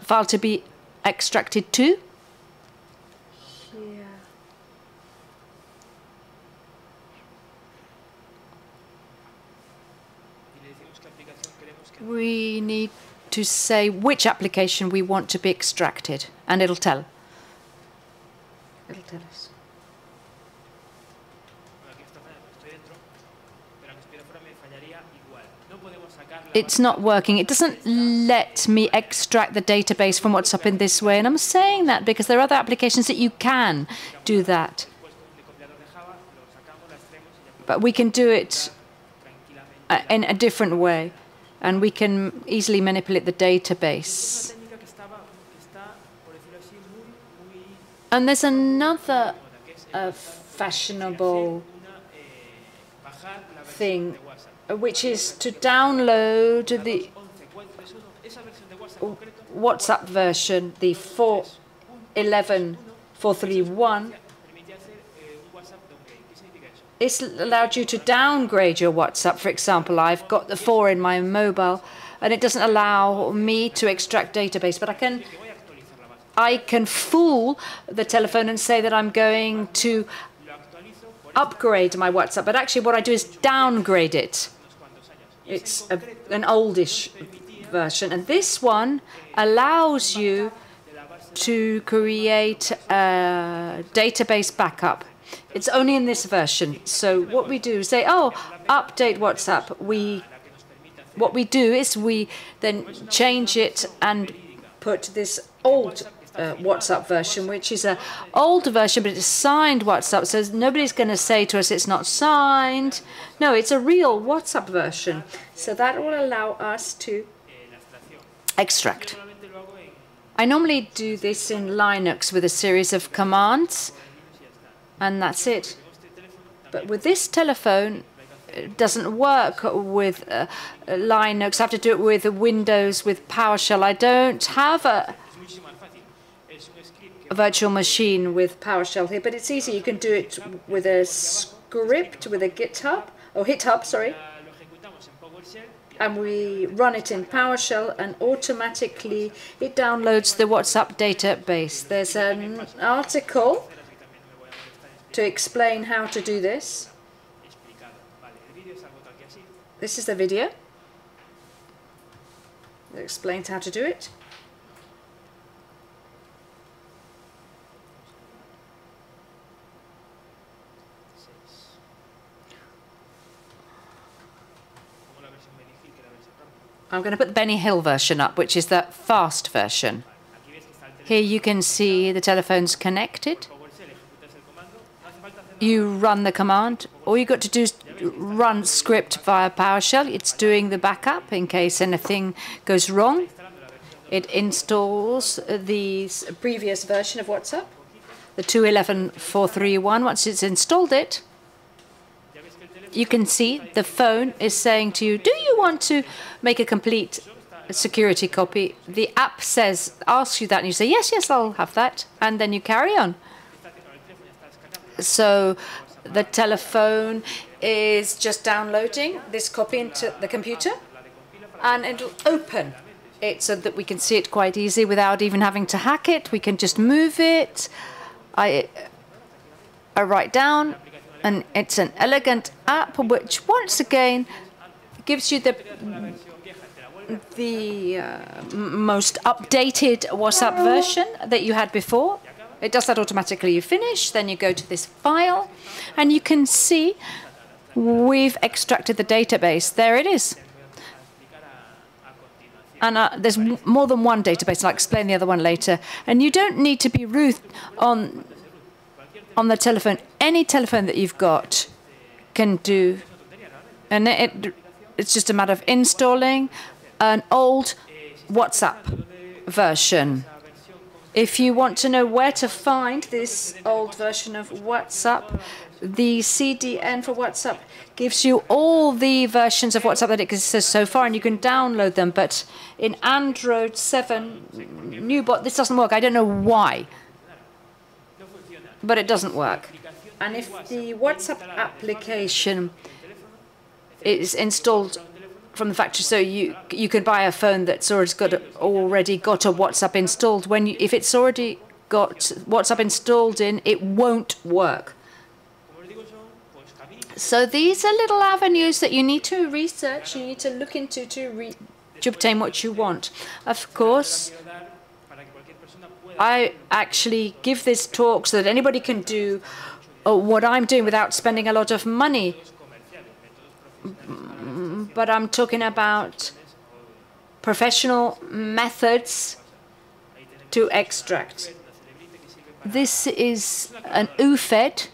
file to be extracted to. we need to say which application we want to be extracted, and it'll tell. It'll tell us. It's not working. It doesn't let me extract the database from WhatsApp in this way. And I'm saying that because there are other applications that you can do that. But we can do it uh, in a different way and we can easily manipulate the database. And there's another uh, fashionable thing, which is to download the WhatsApp version, the 4.11, 431, it's allowed you to downgrade your WhatsApp. For example, I've got the 4 in my mobile, and it doesn't allow me to extract database, but I can I can fool the telephone and say that I'm going to upgrade my WhatsApp, but actually what I do is downgrade it. It's a, an oldish version, and this one allows you to create a database backup. It's only in this version. So what we do is say, oh, update WhatsApp. We, what we do is we then change it and put this old uh, WhatsApp version, which is a old version, but it's signed WhatsApp. So nobody's going to say to us it's not signed. No, it's a real WhatsApp version. So that will allow us to extract. I normally do this in Linux with a series of commands and that's it. But with this telephone, it doesn't work with uh, Linux. I have to do it with Windows, with PowerShell. I don't have a virtual machine with PowerShell here, but it's easy. You can do it with a script, with a GitHub, or GitHub, sorry. And we run it in PowerShell, and automatically it downloads the WhatsApp database. There's an article to explain how to do this. This is the video that explains how to do it. I'm going to put the Benny Hill version up, which is the fast version. Here you can see the telephone's connected you run the command. All you've got to do is run script via PowerShell. It's doing the backup in case anything goes wrong. It installs the previous version of WhatsApp, the 2.11.431. Once it's installed it, you can see the phone is saying to you, do you want to make a complete security copy? The app says, asks you that, and you say, yes, yes, I'll have that. And then you carry on. So the telephone is just downloading this copy into the computer and it'll open it so that we can see it quite easy without even having to hack it. We can just move it. I, I write down and it's an elegant app which once again gives you the the uh, most updated WhatsApp version that you had before. It does that automatically. You finish, then you go to this file, and you can see we've extracted the database. There it is. And uh, there's more than one database, I'll explain the other one later. And you don't need to be root on, on the telephone. Any telephone that you've got can do. And it, it's just a matter of installing an old WhatsApp version If you want to know where to find this old version of WhatsApp, the CDN for WhatsApp gives you all the versions of WhatsApp that it exists so far, and you can download them. But in Android 7 Nougat, this doesn't work. I don't know why, but it doesn't work. And if the WhatsApp application is installed from the factory, so you you can buy a phone that's already got a, already got a WhatsApp installed. When you, if it's already got WhatsApp installed in, it won't work. So these are little avenues that you need to research, you need to look into to, to obtain what you want. Of course, I actually give this talk so that anybody can do uh, what I'm doing without spending a lot of money. But I'm talking about professional methods to extract. This is an UFED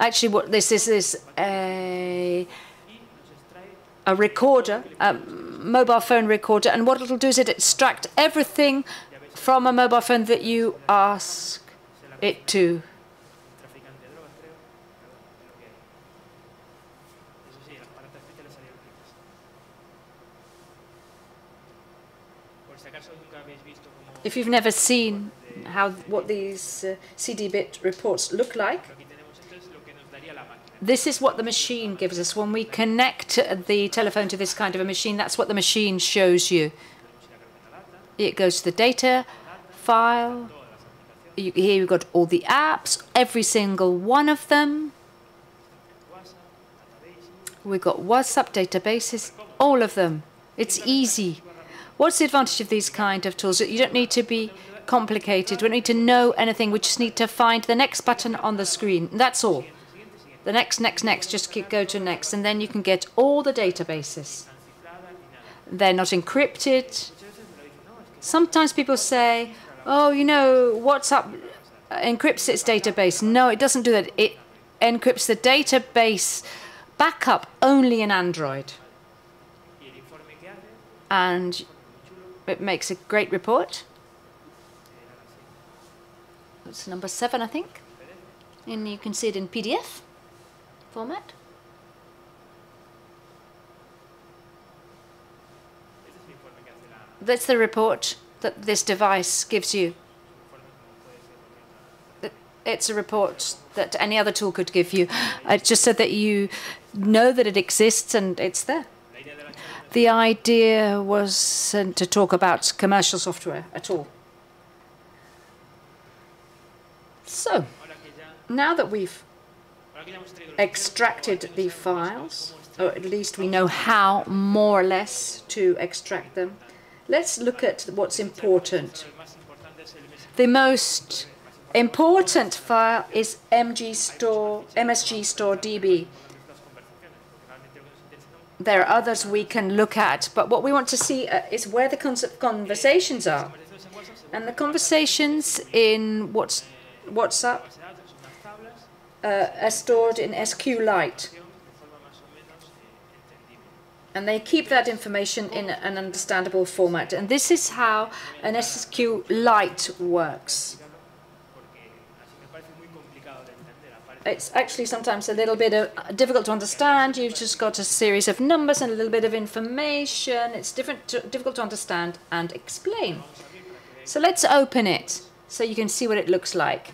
Actually, what this is is a a recorder, a mobile phone recorder, and what it'll do is it extract everything from a mobile phone that you ask it to. If you've never seen how what these uh, Cellebrite reports look like, this is what the machine gives us. When we connect the telephone to this kind of a machine, that's what the machine shows you. It goes to the data file. You, here you've got all the apps, every single one of them. We've got WhatsApp databases, all of them. It's easy. What's the advantage of these kind of tools? You don't need to be complicated. We don't need to know anything. We just need to find the next button on the screen. That's all the next, next, next, just keep, go to next, and then you can get all the databases. They're not encrypted. Sometimes people say, oh, you know, WhatsApp uh, encrypts its database. No, it doesn't do that. It encrypts the database backup only in Android. And it makes a great report. It's number seven, I think. And you can see it in PDF format. That's the report that this device gives you. It's a report that any other tool could give you. It's just so that you know that it exists and it's there. The idea wasn't to talk about commercial software at all. So, now that we've extracted the files, or at least we know how, more or less, to extract them. Let's look at what's important. The most important file is MG store, MSG store DB. There are others we can look at, but what we want to see uh, is where the conversations are. And the conversations in what's, WhatsApp uh, are stored in SQLite. And they keep that information in an understandable format. And this is how an SQLite works. It's actually sometimes a little bit of, uh, difficult to understand. You've just got a series of numbers and a little bit of information. It's different to, difficult to understand and explain. So let's open it so you can see what it looks like.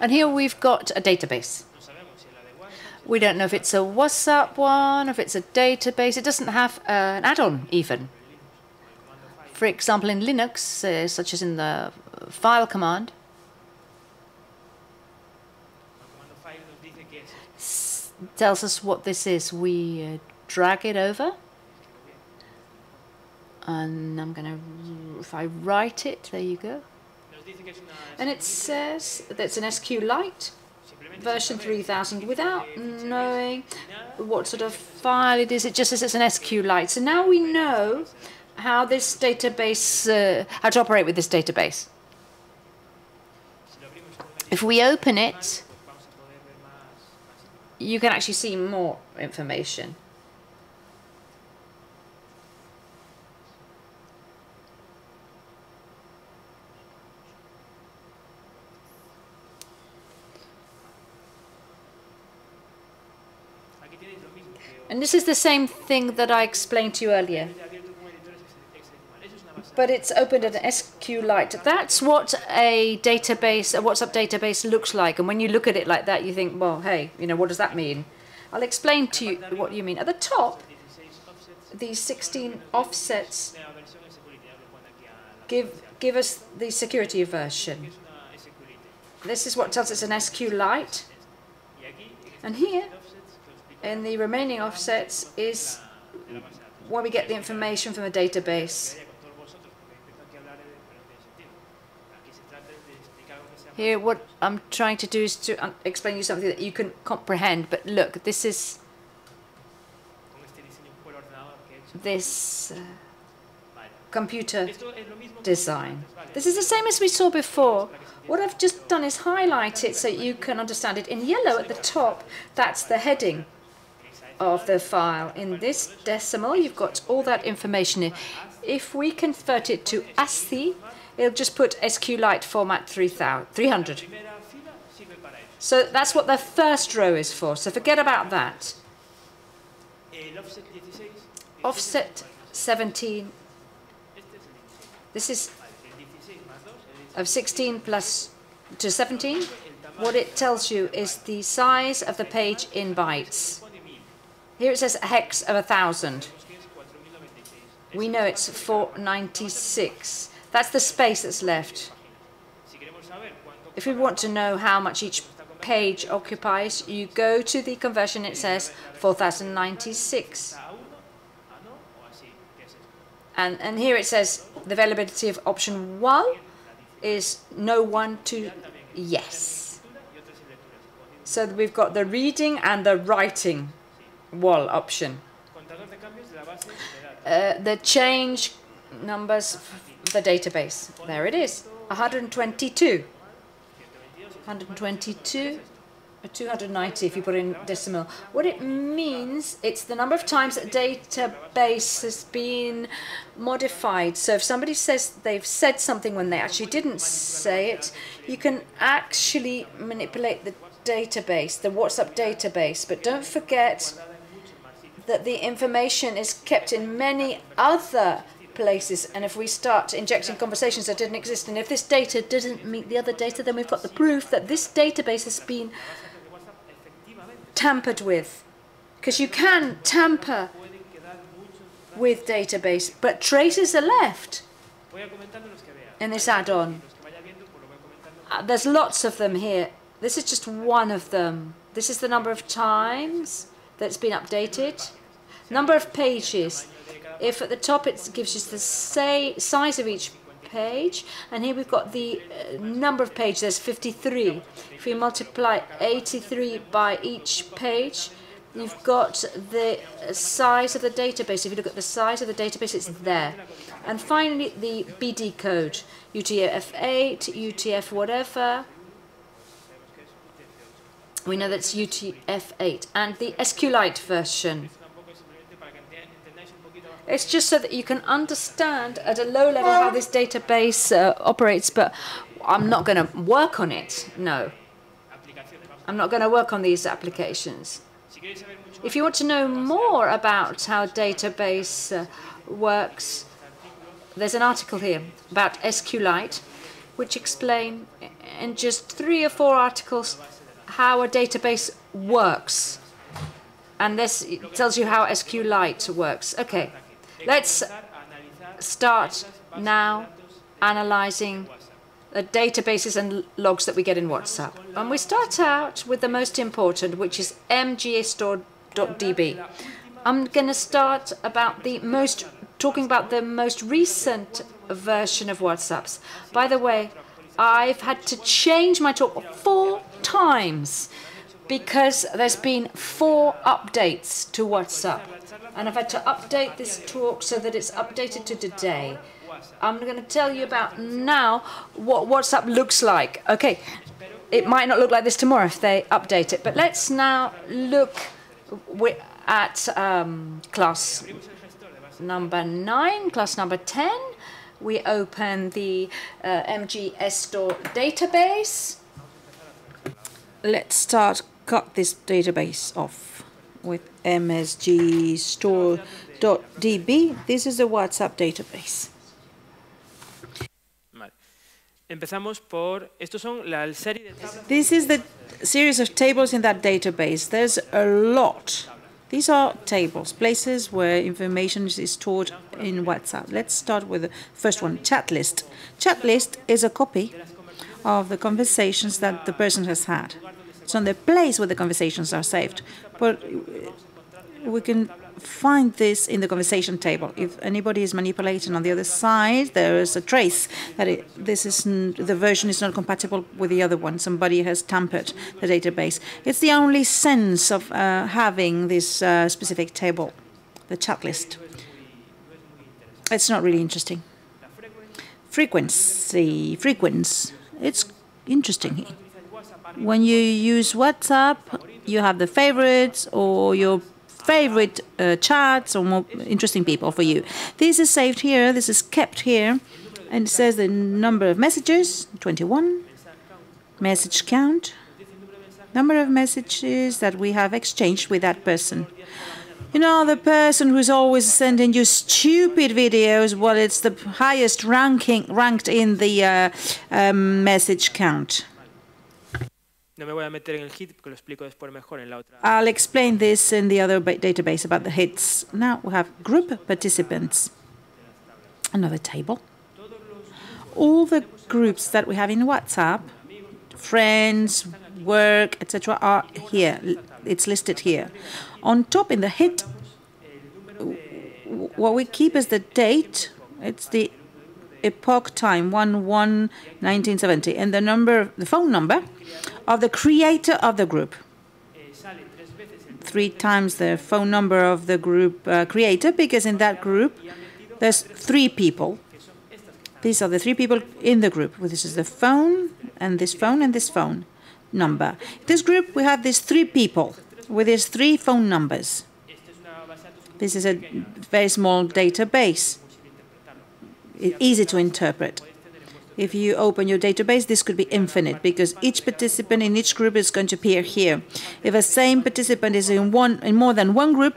And here we've got a database. We don't know if it's a WhatsApp one, if it's a database. It doesn't have uh, an add-on even. For example, in Linux, uh, such as in the file command, tells us what this is. We uh, drag it over. And I'm going to, if I write it, there you go. And it says that's an SQLite version 3000 without knowing what sort of file it is. It just says it's an SQLite. So now we know how this database, uh, how to operate with this database. If we open it, you can actually see more information. And this is the same thing that I explained to you earlier. But it's opened at an SQLite. That's what a database, a WhatsApp database looks like. And when you look at it like that, you think, well, hey, you know, what does that mean? I'll explain to you what you mean. At the top, these 16 offsets give, give us the security version. This is what tells us an SQLite. And here, and the remaining offsets is where we get the information from the database. Here, what I'm trying to do is to explain you something that you can comprehend. But look, this is this uh, computer design. This is the same as we saw before. What I've just done is highlight it so you can understand it. In yellow at the top, that's the heading of the file. In this decimal, you've got all that information in. If we convert it to ASCII, it'll just put SQLite format 300. So that's what the first row is for. So forget about that. Offset 17. This is of 16 plus to 17. What it tells you is the size of the page in bytes. Here it says a hex of a thousand. We know it's 496. That's the space that's left. If we want to know how much each page occupies, you go to the conversion, it says 4096. And, and here it says the availability of option 1 is no 1 to yes. So we've got the reading and the writing wall option. Uh, the change numbers the database. There it is, 122. 122 290 if you put in decimal. What it means, it's the number of times that database has been modified. So if somebody says they've said something when they actually didn't say it, you can actually manipulate the database, the WhatsApp database. But don't forget that the information is kept in many other places. And if we start injecting conversations that didn't exist, and if this data doesn't meet the other data, then we've got the proof that this database has been tampered with. Because you can tamper with database, but traces are left in this add-on. Uh, there's lots of them here. This is just one of them. This is the number of times that's been updated. Number of pages. If at the top it gives you the say, size of each page, and here we've got the uh, number of pages, there's 53. If we multiply 83 by each page, you've got the size of the database. If you look at the size of the database, it's there. And finally, the BD code, UTF-8, UTF whatever. We know that's UTF-8. And the SQLite version. It's just so that you can understand at a low level how this database uh, operates, but I'm not going to work on it. No. I'm not going to work on these applications. If you want to know more about how database uh, works, there's an article here about SQLite, which explain in just three or four articles how a database works. And this tells you how SQLite works. Okay. Let's start now analyzing the databases and logs that we get in WhatsApp. And we start out with the most important, which is msgstore.db. I'm going to start about the most, talking about the most recent version of WhatsApps. By the way, I've had to change my talk four times because there's been four updates to WhatsApp. And I've had to update this talk so that it's updated to today. I'm going to tell you about now what WhatsApp looks like. Okay, it might not look like this tomorrow if they update it, but let's now look at um, class number nine, class number 10. We open the uh, MGS store database. Let's start cut this database off with msgstore.db. This is the WhatsApp database. Empezamos por, estos son la serie de This is the series of tables in that database. There's a lot. These are tables, places where information is stored in WhatsApp. Let's start with the first one, chat list. Chat list is a copy of the conversations that the person has had. It's on the place where the conversations are saved. But we can find this in the conversation table. If anybody is manipulating on the other side, there is a trace that it, this is the version is not compatible with the other one. Somebody has tampered the database. It's the only sense of uh, having this uh, specific table, the chat list. It's not really interesting. Frequency, frequency. It's interesting. When you use WhatsApp, you have the favorites or your favorite uh, charts or more interesting people for you. This is saved here, this is kept here, and it says the number of messages 21, message count, number of messages that we have exchanged with that person. You know, the person who's always sending you stupid videos, well, it's the highest ranking ranked in the uh, um, message count. I'll explain this in the other database about the hits. Now we have group participants. Another table. All the groups that we have in WhatsApp, friends, work, etc., are here. It's listed here. On top in the hit, what we keep is the date. It's the epoch time 1 1 1970 and the number the phone number of the creator of the group. Three times the phone number of the group uh, creator because in that group there's three people. These are the three people in the group. This is the phone and this phone and this phone number. This group we have these three people with these three phone numbers. This is a very small database easy to interpret. If you open your database, this could be infinite because each participant in each group is going to appear here. If a same participant is in one in more than one group,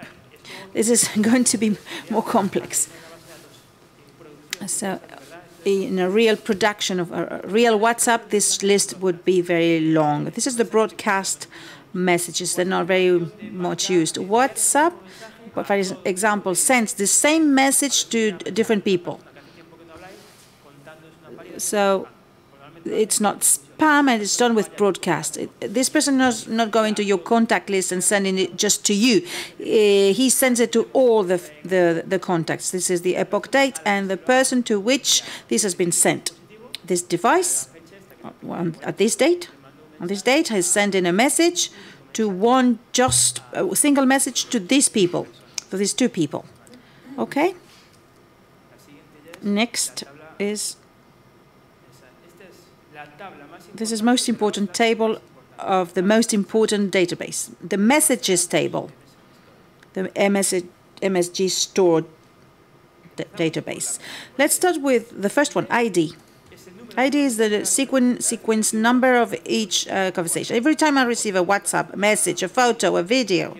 this is going to be more complex. So in a real production of a real WhatsApp, this list would be very long. This is the broadcast messages. They're not very much used. WhatsApp, for example, sends the same message to different people. So it's not spam and it's done with broadcast. This person is not going to your contact list and sending it just to you. Uh, he sends it to all the, the, the contacts. This is the epoch date and the person to which this has been sent. This device at this date, on this date, has sent in a message to one just a single message to these people, to these two people. Okay. Next is this is most important table of the most important database, the messages table, the MS, MSG store database. Let's start with the first one, ID. ID is the sequence, sequence number of each uh, conversation. Every time I receive a WhatsApp message, a photo, a video,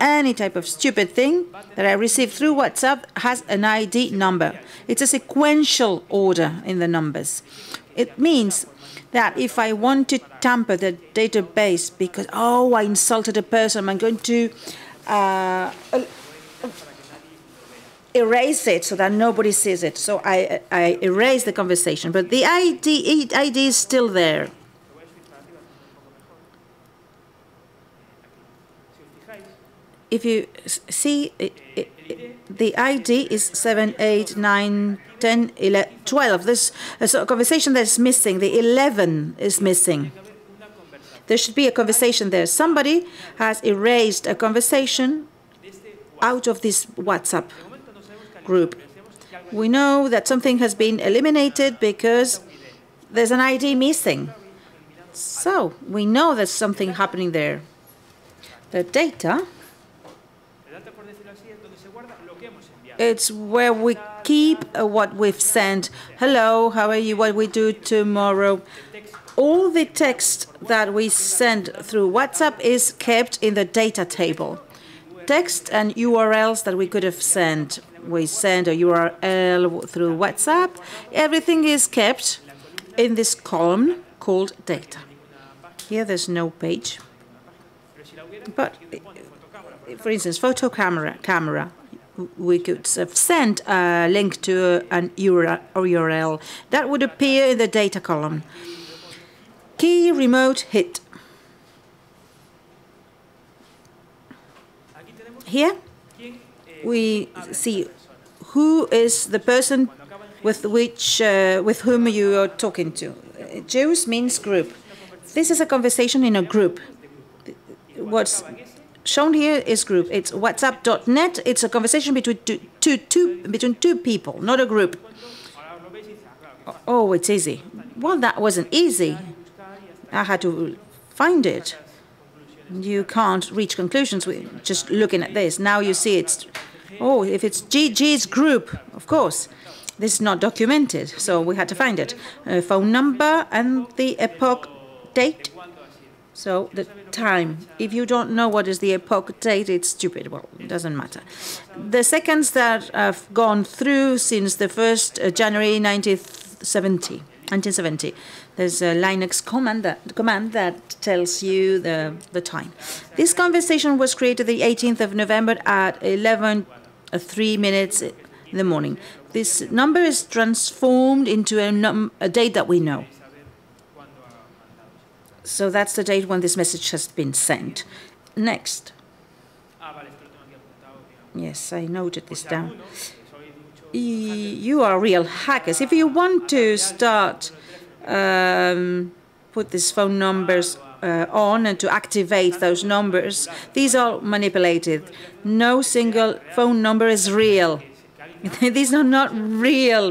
any type of stupid thing that I receive through WhatsApp has an ID number. It's a sequential order in the numbers. It means that if I want to tamper the database because, oh, I insulted a person, I'm going to uh, erase it so that nobody sees it. So I, I erase the conversation, but the ID, ID is still there. If you see, it, it, the ID is 789 10, 11, 12. There's a conversation that's missing. The 11 is missing. there should be a conversation there. Somebody has erased a conversation out of this WhatsApp group. We know that something has been eliminated because there's an ID missing. So we know there's something happening there. The data, it's where we keep uh, what we've sent. Hello, how are you? What we do tomorrow? All the text that we send through WhatsApp is kept in the data table. Text and URLs that we could have sent. We send a URL through WhatsApp. Everything is kept in this column called data. Here there's no page. But for instance, photo camera, camera, we could have sent a link to an URL that would appear in the data column. Key remote hit. Here we see who is the person with which uh, with whom you are talking to. Jews means group. This is a conversation in a group. What's shown here is group. It's WhatsApp.net. It's a conversation between two, two, two, between two people, not a group. Oh, it's easy. Well, that wasn't easy. I had to find it. You can't reach conclusions with just looking at this. Now you see it's, oh, if it's GG's group, of course. This is not documented, so we had to find it. A phone number and the epoch date. So the time. If you don't know what is the epoch date, it's stupid. Well, it doesn't matter. The seconds that have gone through since the 1st uh, January 1970, 1970. There's a Linux command that, command that tells you the, the time. This conversation was created the 18th of November at 11 uh, 3 minutes in the morning. This number is transformed into a, a date that we know. So that's the date when this message has been sent. Next. Yes, I noted this down. You are real hackers. If you want to start um, put these phone numbers uh, on and to activate those numbers, these are manipulated. No single phone number is real. these are not real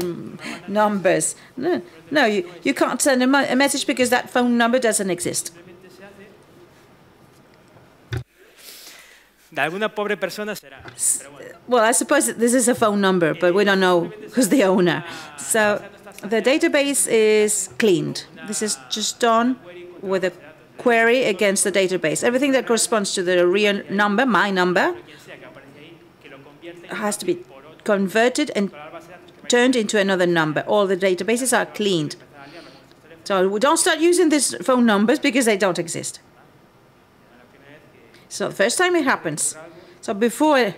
numbers. No, no, you, you can't send a, a message because that phone number doesn't exist. Well, I suppose this is a phone number, but we don't know who's the owner. So the database is cleaned. This is just done with a query against the database. Everything that corresponds to the real number, my number, has to be converted and turned into another number. All the databases are cleaned. So don't start using these phone numbers because they don't exist. So the first time it happens. So before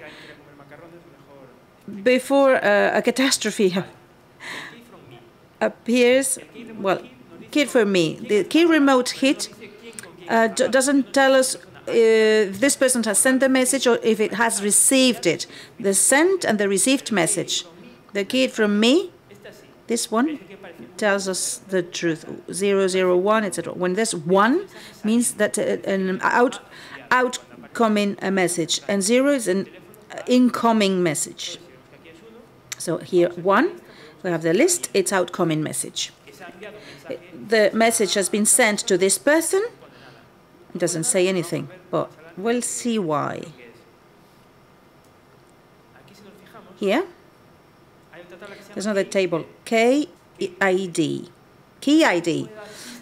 before uh, a catastrophe appears, well, key for me, the key remote hit uh, doesn't tell us if this person has sent the message or if it has received it. The sent and the received message. The key from me, this one, tells us the truth. 001, etc. When this one means that uh, an out, outcoming a message, and zero is an incoming message. So here, one, we have the list, it's outcoming message. The message has been sent to this person. It doesn't say anything, but we'll see why. Here, there's another table, KID, key ID.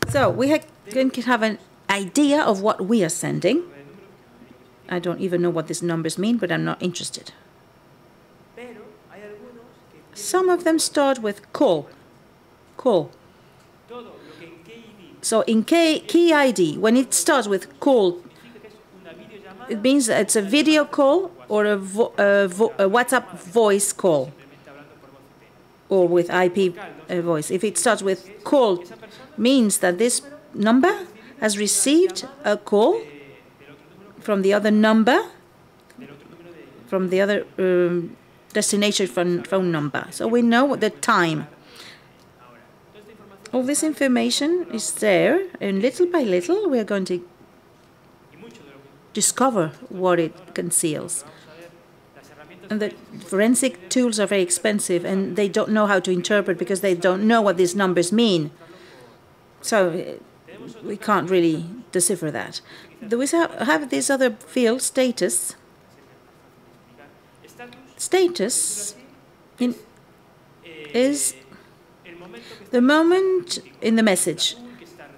So we can have an idea of what we are sending. I don't even know what these numbers mean, but I'm not interested. Some of them start with call. Call. So in K, key ID, when it starts with call, it means it's a video call or a, vo a, vo a WhatsApp voice call or with IP uh, voice. If it starts with call, means that this number has received a call from the other number, from the other um, destination phone, phone number. So we know the time. All this information is there, and little by little, we are going to discover what it conceals. And the forensic tools are very expensive, and they don't know how to interpret because they don't know what these numbers mean. So uh, we can't really decipher that. Do We have this other field, status. Status in, is the moment in the message.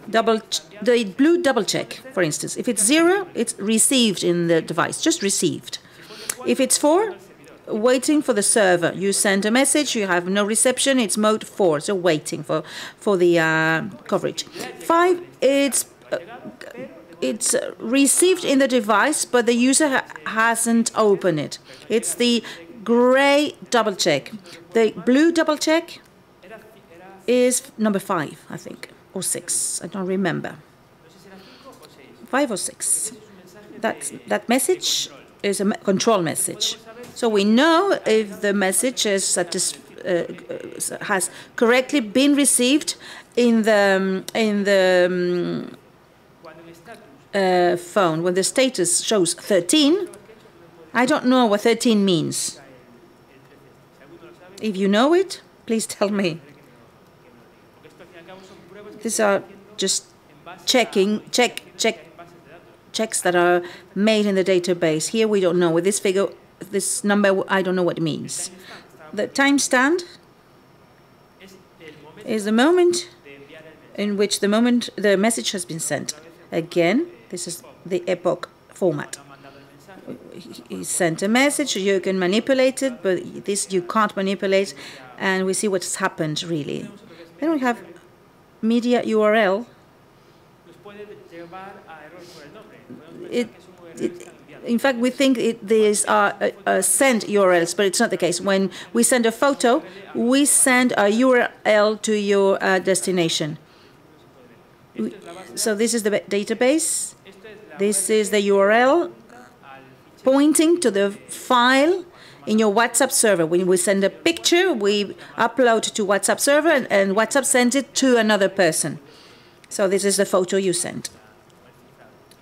Double the blue double check, for instance. If it's zero, it's received in the device, just received. If it's four, waiting for the server. You send a message, you have no reception, it's mode four, so waiting for for the uh, coverage. Five, it's uh, it's received in the device, but the user ha hasn't opened it. It's the gray double check. The blue double check is number five, I think, or six. I don't remember. Five or six. That that message is a control message. So we know if the message is uh, has correctly been received in the in the um, uh, phone when the status shows 13. I don't know what 13 means. If you know it, please tell me. These are just checking, check, check, checks that are made in the database. Here we don't know. With this figure, this number, I don't know what it means. The timestamp is the moment in which the moment the message has been sent. Again, this is the epoch format. He sent a message, you can manipulate it, but this you can't manipulate, and we see what's happened really. Then we have media URL. It, it, in fact, we think it, these are uh, uh, send URLs, but it's not the case. When we send a photo, we send a URL to your uh, destination. We, so this is the database. This is the URL pointing to the file in your WhatsApp server. When we send a picture, we upload to WhatsApp server, and, and WhatsApp sends it to another person. So this is the photo you sent.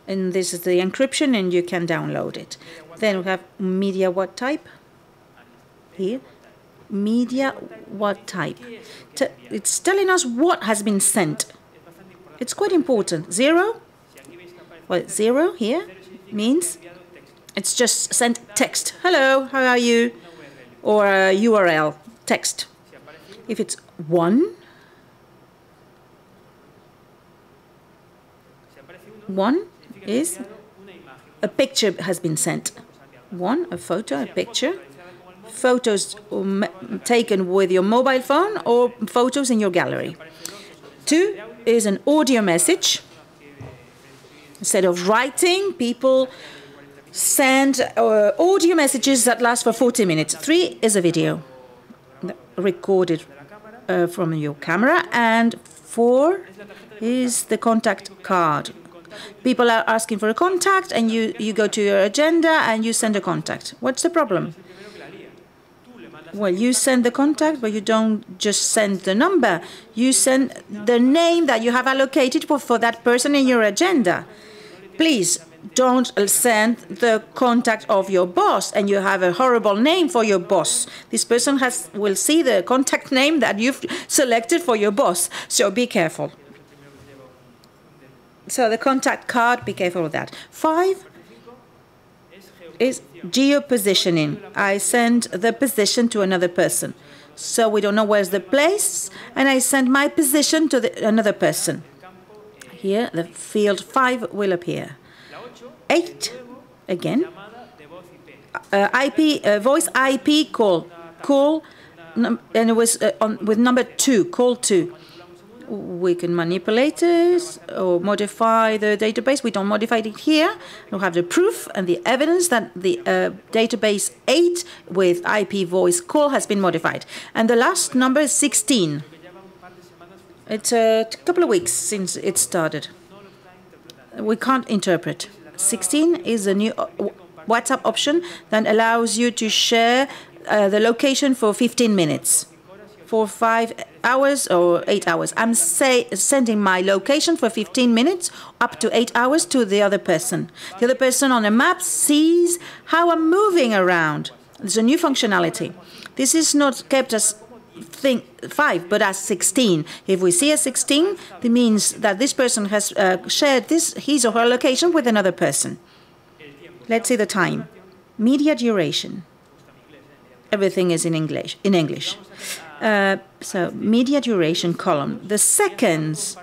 And this is the encryption, and you can download it. Then we have media what type here. Media what type. It's telling us what has been sent. It's quite important. Zero, well, zero here means it's just sent text. Hello, how are you? Or a URL, text. If it's one, one is a picture has been sent. One, a photo, a picture. Photos um, taken with your mobile phone or photos in your gallery. Two is an audio message. Instead of writing, people send uh, audio messages that last for 40 minutes. Three is a video recorded uh, from your camera. And four is the contact card. People are asking for a contact, and you, you go to your agenda and you send a contact. What's the problem? Well, you send the contact, but you don't just send the number. You send the name that you have allocated for, for that person in your agenda. Please don't send the contact of your boss and you have a horrible name for your boss. This person has will see the contact name that you've selected for your boss. So be careful. So the contact card, be careful with that. Five is geopositioning. I send the position to another person. So we don't know where's the place, and I send my position to the, another person. Here, the field 5 will appear. 8, again, uh, IP, uh, voice IP call, call, and it was uh, on, with number 2, call 2 we can manipulate it or modify the database. We don't modify it here. We have the proof and the evidence that the uh, database 8 with IP voice call has been modified. And the last number is 16. It's a couple of weeks since it started. We can't interpret. 16 is a new uh, WhatsApp option that allows you to share uh, the location for 15 minutes. For five hours or eight hours. I'm say, sending my location for 15 minutes up to eight hours to the other person. The other person on a map sees how I'm moving around. There's a new functionality. This is not kept as thing five, but as 16. If we see a 16, it means that this person has uh, shared this his or her location with another person. Let's see the time. Media duration. Everything is in English. In English. Uh, so media duration column. The seconds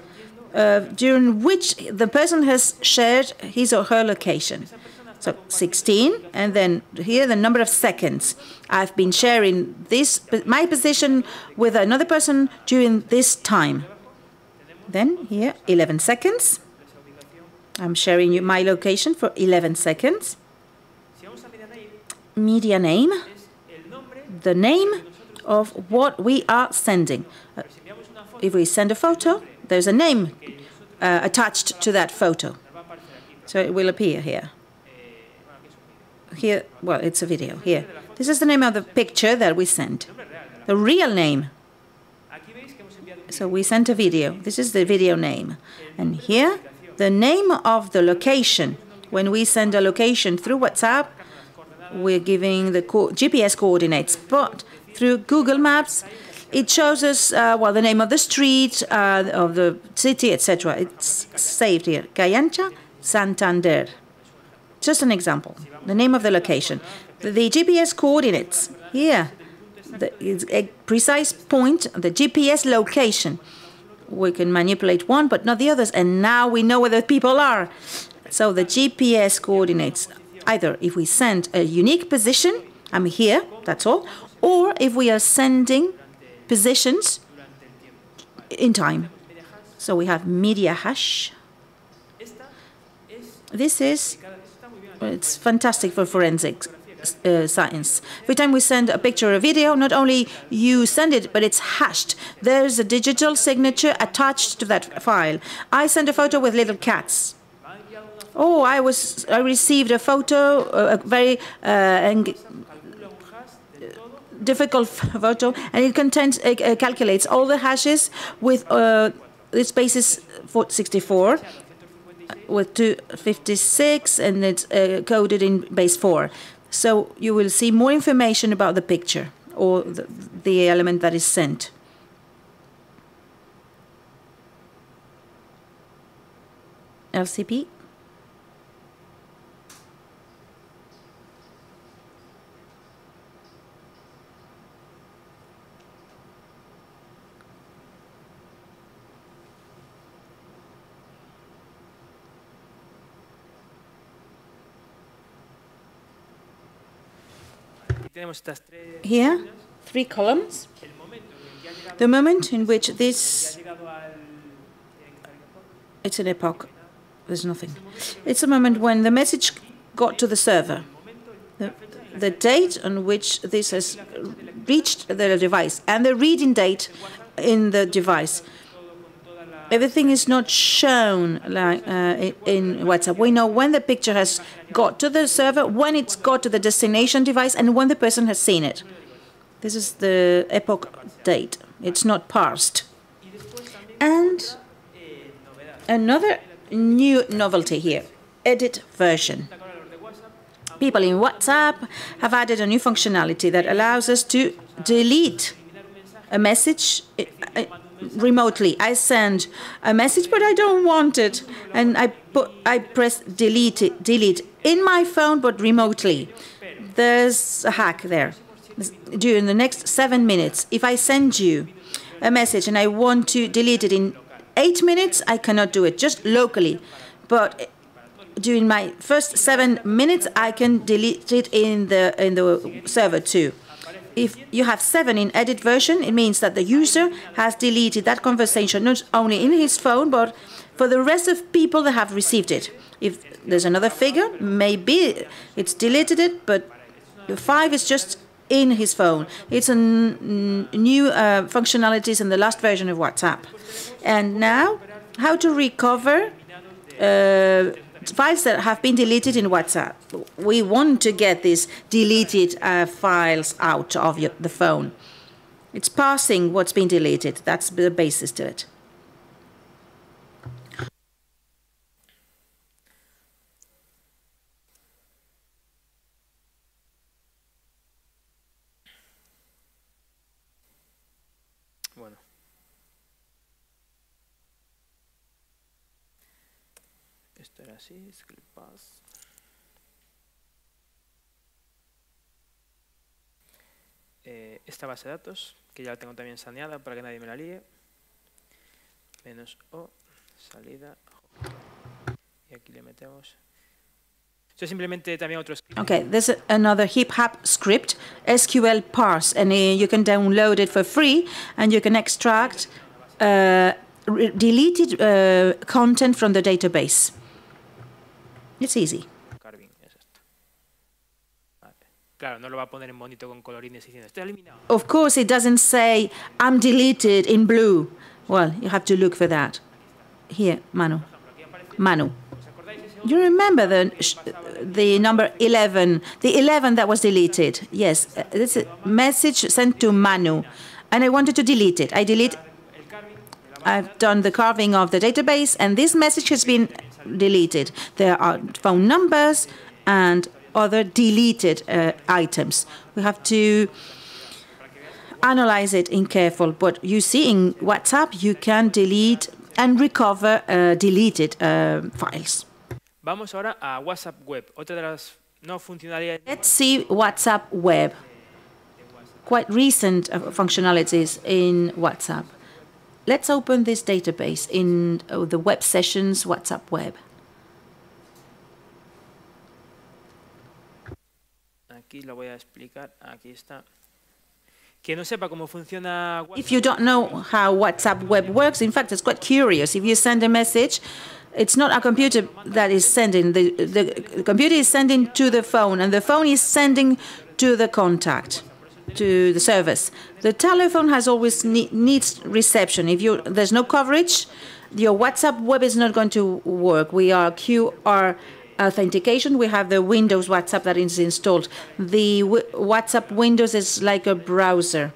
uh, during which the person has shared his or her location. So 16, and then here the number of seconds. I've been sharing this my position with another person during this time. Then here 11 seconds. I'm sharing you my location for 11 seconds. Media name, the name of what we are sending. If we send a photo, there's a name uh, attached to that photo. So it will appear here here, well, it's a video here. This is the name of the picture that we sent, the real name. So we sent a video. This is the video name. And here, the name of the location. When we send a location through WhatsApp, we're giving the co GPS coordinates. But through Google Maps, it shows us, uh, well, the name of the street, uh, of the city, etc. It's saved here. Cayancha, Santander. Just an example the name of the location. The, GPS coordinates here, the, a precise point, the GPS location. We can manipulate one, but not the others, and now we know where the people are. So the GPS coordinates, either if we send a unique position, I'm here, that's all, or if we are sending positions in time. So we have media hash. This is it's fantastic for forensics. Uh, science. Every time we send a picture or a video, not only you send it, but it's hashed. There's a digital signature attached to that file. I send a photo with little cats. Oh, I was I received a photo, a very uh, difficult photo, and it contains calculates all the hashes with uh, the spaces for 64 with 256 and it's uh, coded in base 4. So you will see more information about the picture or the, the element that is sent. LCP Here, three columns. The moment in which this, it's an epoch, there's nothing. It's a moment when the message got to the server. The, the date on which this has reached the device and the reading date in the device everything is not shown like uh, in WhatsApp. We know when the picture has got to the server, when it's got to the destination device, and when the person has seen it. This is the epoch date. It's not parsed. And another new novelty here, edit version. People in WhatsApp have added a new functionality that allows us to delete a message remotely. I send a message, but I don't want it, and I put I press delete delete in my phone, but remotely. There's a hack there. During the next seven minutes, if I send you a message and I want to delete it in eight minutes, I cannot do it just locally, but eh, during my first seven minutes, I can delete it in the in the server too if you have seven in edit version, it means that the user has deleted that conversation not only in his phone, but for the rest of people that have received it. If there's another figure, maybe it's deleted it, but five is just in his phone. It's a new uh, functionalities in the last version of WhatsApp. And now, how to recover uh, files that have been deleted in WhatsApp. We want to get these deleted uh, files out of your, the phone. It's parsing what's been deleted. That's the basis to it. Así, script pass. Eh, esta base de datos, que ya la tengo también saneada para que nadie me la líe. Menos O, salida. Y aquí le metemos. Esto es simplemente también otro script. Okay, there's another hip hop script, SQL parse, and uh, you can download it for free, and you can extract uh, deleted uh, content from the database. It's easy. Carving, es esto. Vale. Claro, no lo va a poner en bonito con colorines diciendo, estoy eliminado. Of course, it doesn't say I'm deleted in blue. Well, you have to look for that. Here, Manu. Manu. You remember the the number 11, the 11 that was deleted. Yes, uh, this is a message sent to Manu, and I wanted to delete it. I delete. I've done the carving of the database, and this message has been deleted. There are phone numbers and other deleted uh, items. We have to analyze it in careful. But you see, in WhatsApp, you can delete and recover uh, deleted uh, files. Vamos ahora a WhatsApp Web, otra de las no funcionalidades. Let's see WhatsApp Web. Quite recent uh, functionalities in WhatsApp. Let's open this database in uh, the web sessions WhatsApp Web. Aquí lo voy a explicar, aquí está. Que no sepa cómo funciona WhatsApp. If you don't know how WhatsApp Web works, in fact, it's quite curious. If you send a message, it's not a computer that is sending. The, the computer is sending to the phone, and the phone is sending to the contact, to the service. The telephone has always ne- needs reception. If you there's no coverage, your WhatsApp Web is not going to work. We are QR authentication. We have the Windows WhatsApp that is installed. The WhatsApp Windows is like a browser.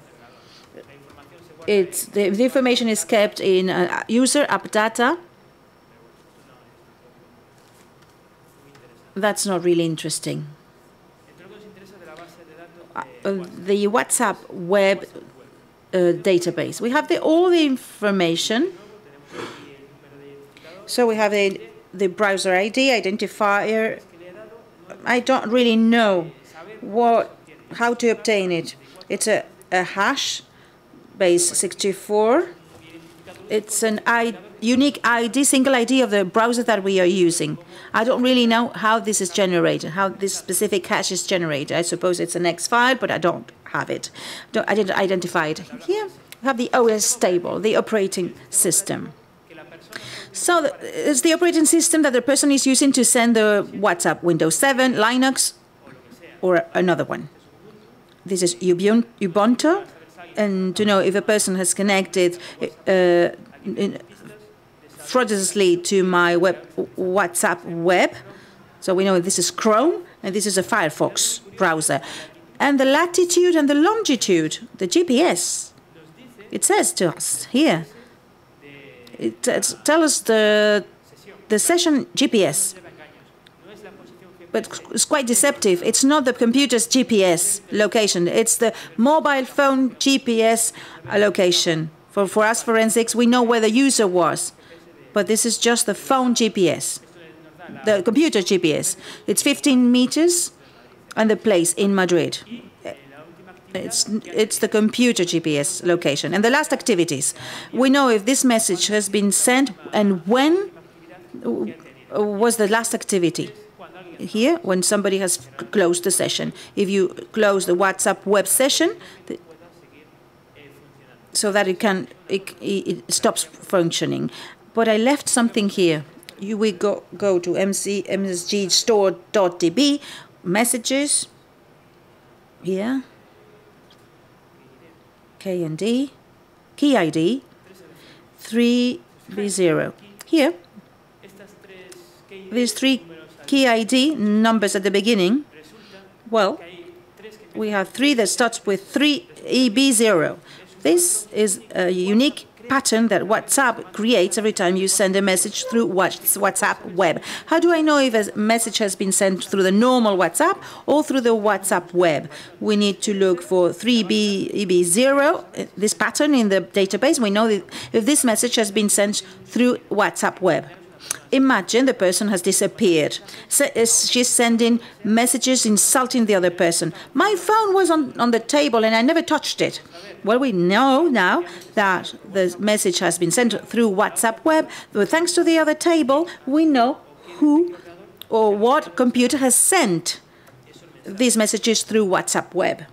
It's the, the information is kept in uh, user app data. That's not really interesting. Uh, the WhatsApp web uh, database. We have the, all the information. So we have the, the browser ID, identifier. I don't really know what how to obtain it. It's a, a hash base 64. It's an I, unique ID, single ID of the browser that we are using. I don't really know how this is generated, how this specific hash is generated. I suppose it's an X file, but I don't have it. Don't, I didn't identify it. Here we have the OS stable, the operating system. So it's the operating system that the person is using to send the WhatsApp, Windows 7, Linux, or another one. This is Ubuntu, and to know if a person has connected uh, in, fraudulously to my web WhatsApp web. So we know this is Chrome and this is a Firefox browser. And the latitude and the longitude, the GPS, it says to us here. It tells us the the session GPS. But it's quite deceptive. It's not the computer's GPS location. It's the mobile phone GPS location. For, for us forensics, we know where the user was. But this is just the phone GPS, the computer GPS. It's 15 meters and the place in Madrid. It's, it's the computer GPS location. And the last activities. We know if this message has been sent and when uh, was the last activity. Here, when somebody has closed the session. If you close the WhatsApp web session, so that it can it, it stops functioning. But I left something here. You will go go to mc msgstore.db messages. Here. K and D, key ID, 3B0. Here, these three key ID numbers at the beginning, well, we have three that starts with 3EB0. This is a unique pattern that WhatsApp creates every time you send a message through WhatsApp web. How do I know if a message has been sent through the normal WhatsApp or through the WhatsApp web? We need to look for 3BEB0, uh, this pattern in the database. We know if this message has been sent through WhatsApp web. Imagine the person has disappeared. Uh, she's sending messages insulting the other person. My phone was on, on the table and I never touched it. Well, we know now that the message has been sent through WhatsApp web. But thanks to the other table, we know who or what computer has sent these messages through WhatsApp web.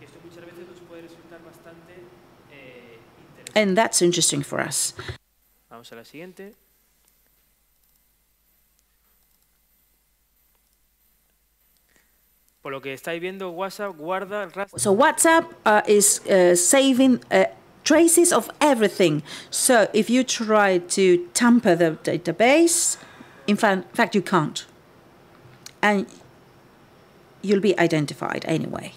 And that's interesting for us. Vamos a la siguiente. Por lo que estáis viendo, WhatsApp guarda So WhatsApp uh, is uh, saving uh, traces of everything. So if you try to tamper the database, in fact, in fact you can't. And you'll be identified anyway.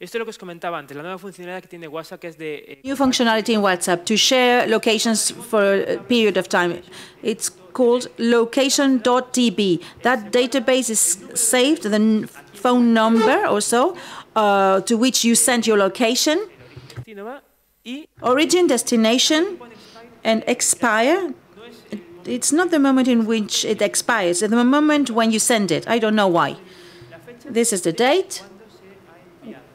Esto es lo que os comentaba antes, la nueva funcionalidad que tiene WhatsApp que es de... Eh, New functionality in WhatsApp to share locations for a period of time. It's called location.db. That database is saved, the phone number or so, uh, to which you send your location, origin, destination, and expire. It's not the moment in which it expires, it's the moment when you send it. I don't know why. This is the date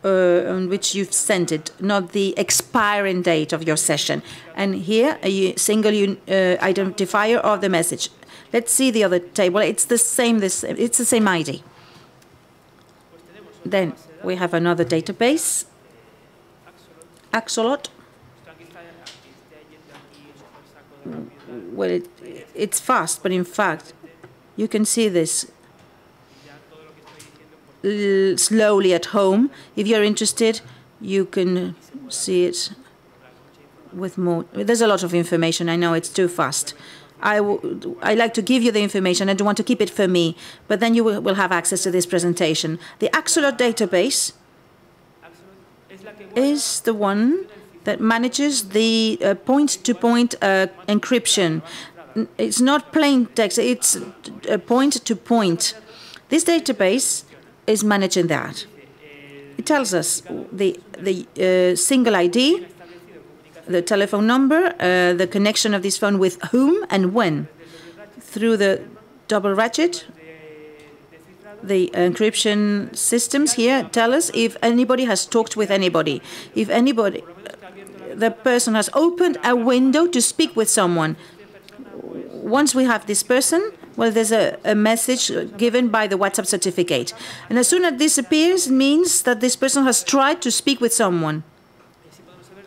uh, on which you've sent it, not the expiring date of your session. And here, a single uh, identifier of the message. Let's see the other table. It's the same. This it's the same ID. Then we have another database, Axolotl. Well, it, it's fast, but in fact, you can see this slowly at home. If you're interested, you can see it with more. There's a lot of information. I know it's too fast. I, I like to give you the information. I don't want to keep it for me, but then you will, have access to this presentation. The Axolotl database is the one that manages the point-to-point uh, -point, uh, encryption. It's not plain text, it's point-to-point. -point. This database is managing that. It tells us the, the uh, single ID, the telephone number, uh, the connection of this phone with whom and when. Through the double ratchet, the encryption systems here tell us if anybody has talked with anybody, if anybody, the person has opened a window to speak with someone. Once we have this person, well, there's a, a message given by the WhatsApp certificate. And as soon as this appears, it means that this person has tried to speak with someone.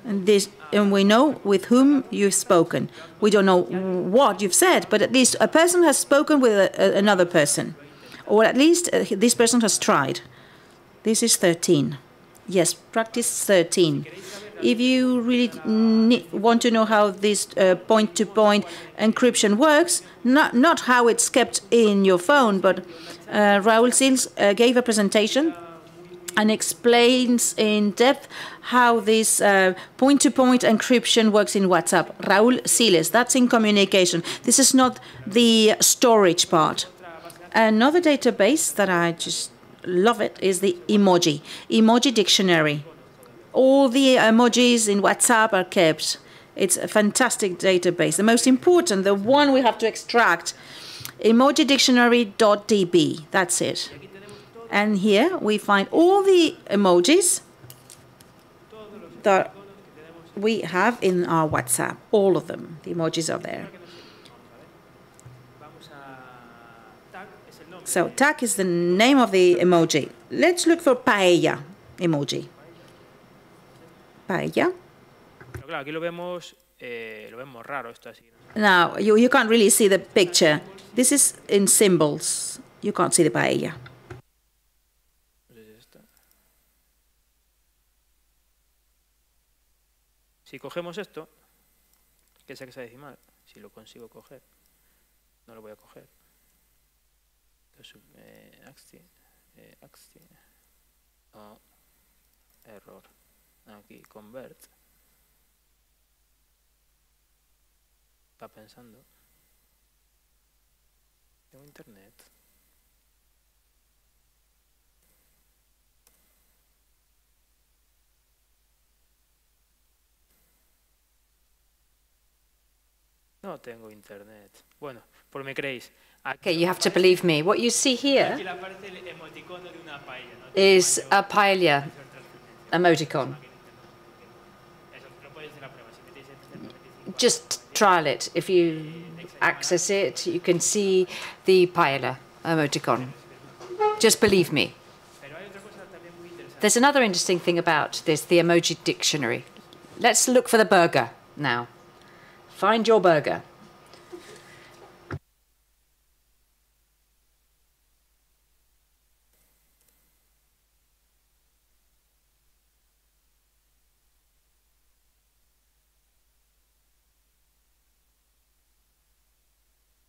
And, this, and we know with whom you've spoken. We don't know what you've said, but at least a person has spoken with a, a, another person. Or at least uh, this person has tried. This is 13. Yes, practice 13. If you really want to know how this uh, point-to-point uh, -point encryption works, not, not how it's kept in your phone, but uh, Raul Siles uh, gave a presentation and explains in depth how this uh, point-to-point -point encryption works in WhatsApp. Raul Siles, that's in communication. This is not the storage part. Another database that I just love it is the emoji, emoji dictionary all the emojis in WhatsApp are kept. It's a fantastic database. The most important, the one we have to extract, emojidictionary.db. That's it. And here we find all the emojis that we have in our WhatsApp. All of them. The emojis are there. So tag is the name of the emoji. Let's look for paella emoji paella. Claro, aquí lo vemos, eh, lo vemos raro esto así. Now, you, you can't really see the picture. This is in symbols. You can't see the paella. Si cogemos esto, que es hexadecimal, si lo consigo coger, no lo voy a coger. Entonces, eh, axti, eh, axti, oh, error. Aquí, convert. Va pensando. Tengo internet. No tengo internet. Bueno, por me creéis. Okay, you have to believe me. What you see here is Aquí le aparece el emoticono de una paella, ¿no? is a paella emoticon. Eso, lo podéis hacer la prueba. Si metéis este, metéis Just trial it. If you access it, you can see the paella emoticon. Just believe me. There's another interesting thing about this, the emoji dictionary. Let's look for the burger now. Find your burger.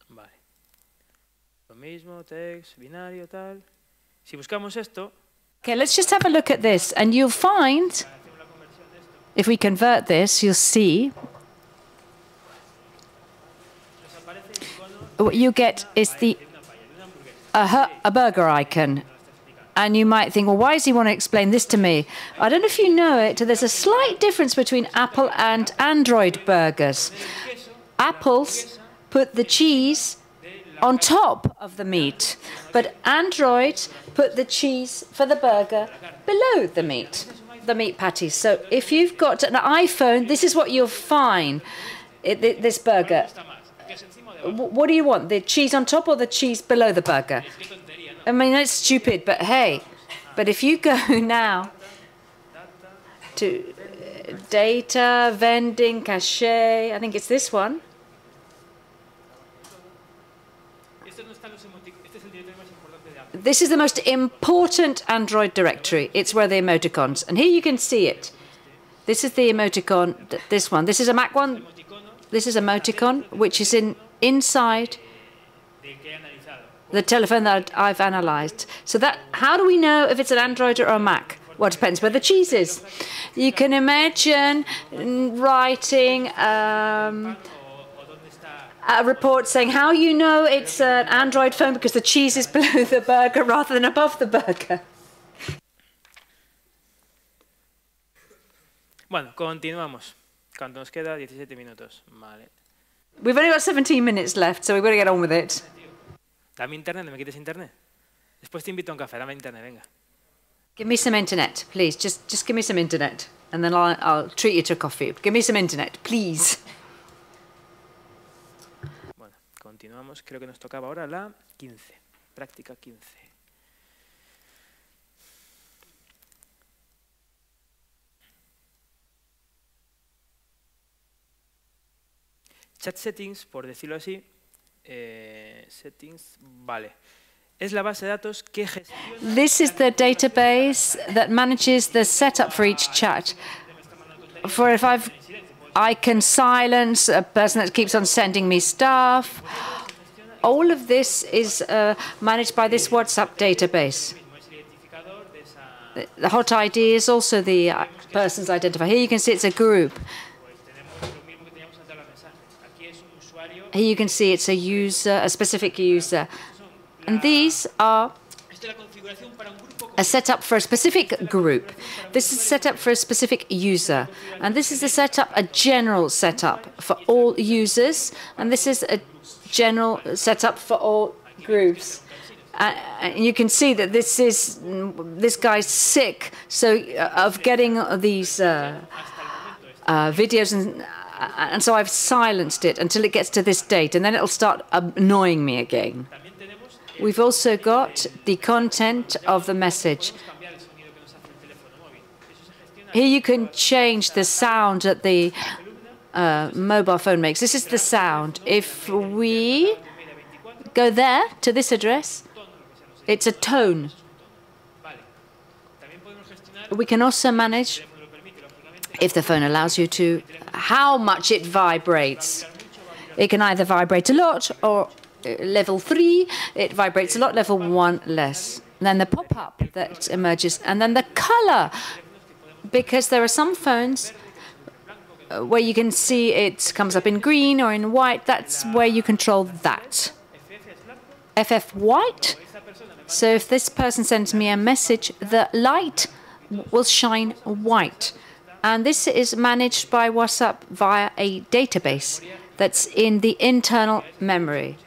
Vale. Lo mismo, binario, tal. Si buscamos esto, Okay, let's just have a look at this, and you'll find, if we convert this, you'll see what you get is the a, a burger icon. And you might think, well, why does he want to explain this to me? I don't know if you know it, there's a slight difference between Apple and Android burgers. Apples put the cheese on top of the meat, but Android put the cheese for the burger below the meat, the meat patties. So if you've got an iPhone, this is what you'll find. This burger. What do you want? The cheese on top or the cheese below the burger? I mean, it's stupid, but hey. But if you go now to uh, data, vending, cachet, I think it's this one. This is the most important Android directory. It's where the emoticons. And here you can see it. This is the emoticon, this one. This is a Mac one. This is a emoticon, which is in inside the telephone that I've analyzed. So that how do we know if it's an Android or a Mac? Well, it depends where the cheese is. You can imagine mm, writing um, a report saying how you know it's an Android phone because the cheese is below the burger rather than above the burger. Bueno, continuamos. ¿Cuánto nos queda? 17 minutos. Vale. We've only got 17 minutes left, so we've got to get on with it. Dame internet, no me quites internet. Después te invito a un café, dame internet, venga. Give me some internet, please. Just, just give me some internet, and then I'll, I'll treat you to coffee. Give me some internet, please. Bueno, continuamos. Creo que nos tocaba ahora la 15. Práctica 15. Chat settings, por decirlo así. eh, settings, vale. Es la base de datos que gestiona This is the database that manages the setup for each chat. For if I've, I can silence a person that keeps on sending me stuff. All of this is uh, managed by this WhatsApp database. The- hot ID is also the uh, person's identifier. Here you can see it's a group. Here you can see it's a user, a specific user. And these are a setup for a specific group. This is set up for a specific user. And this is a setup, a general setup for all users. And this is a general setup for all groups. Uh, and you can see that this is this guy's sick so uh, of getting these uh, uh, videos and uh, and so I've silenced it until it gets to this date and then it'll start annoying me again. We've also got the content of the message. Here you can change the sound that the uh, mobile phone makes. This is the sound. If we go there to this address, it's a tone. We can also manage, if the phone allows you to, how much it vibrates. It can either vibrate a lot or uh, level three, it vibrates a lot, level one less. Then the pop up that emerges, and then the color because there are some phones Uh, where you can see it comes up in green or in white. That's where you control that. FF white. So if this person sends me a message, the light will shine white. And this is managed by WhatsApp via a database that's in the internal memory.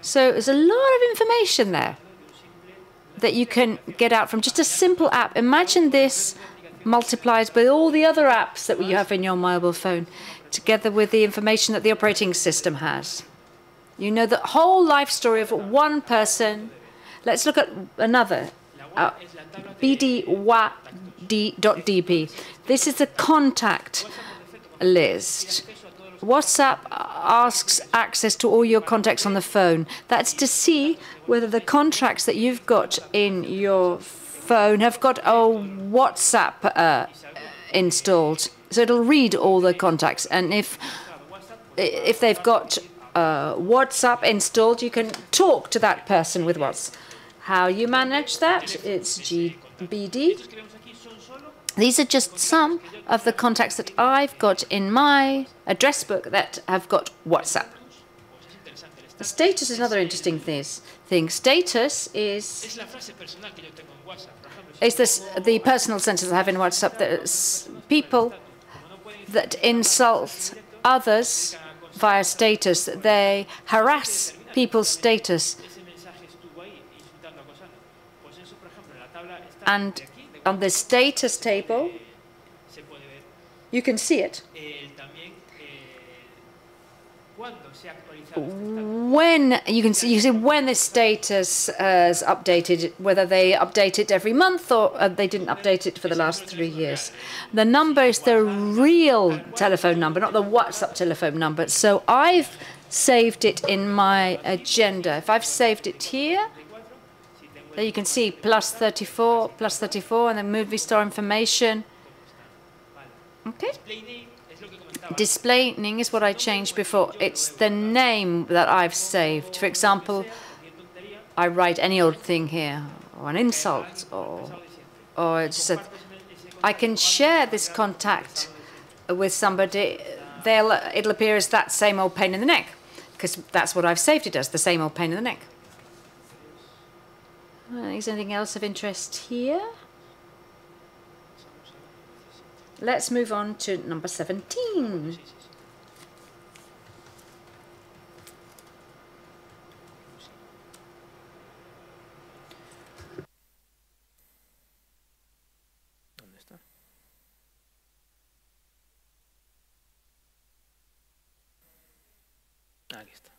So there's a lot of information there that you can get out from just a simple app. Imagine this multiplied by all the other apps that you have in your mobile phone, together with the information that the operating system has. You know the whole life story of one person. Let's look at another. Uh, BDWAD.db. This is the contact list. WhatsApp asks access to all your contacts on the phone. That's to see whether the contracts that you've got in your phone have got a WhatsApp uh, installed. So it'll read all the contacts, and if if they've got uh, WhatsApp installed, you can talk to that person with WhatsApp. How you manage that? It's GBD. These are just some of the contacts that I've got in my address book that have got WhatsApp. Status is another interesting thing. Status is is this the personal sentence I have in WhatsApp. There's people that insult others via status. They harass people's status. And on the status table, you can see it. When you can see, you see when the status is updated, whether they update it every month or uh, they didn't update it for the last three years. The number is the real telephone number, not the WhatsApp telephone number. So I've saved it in my agenda. If I've saved it here, there you can see plus 34, plus 34, and then Movistar information. Okay. Displaying is what I changed before. It's the name that I've saved. For example, I write any old thing here, or an insult, or, or just a, I can share this contact with somebody. They'll, it'll appear as that same old pain in the neck, because that's what I've saved it as, the same old pain in the neck. Is anything else of interest here? Let's move on to number 17. Aquí está.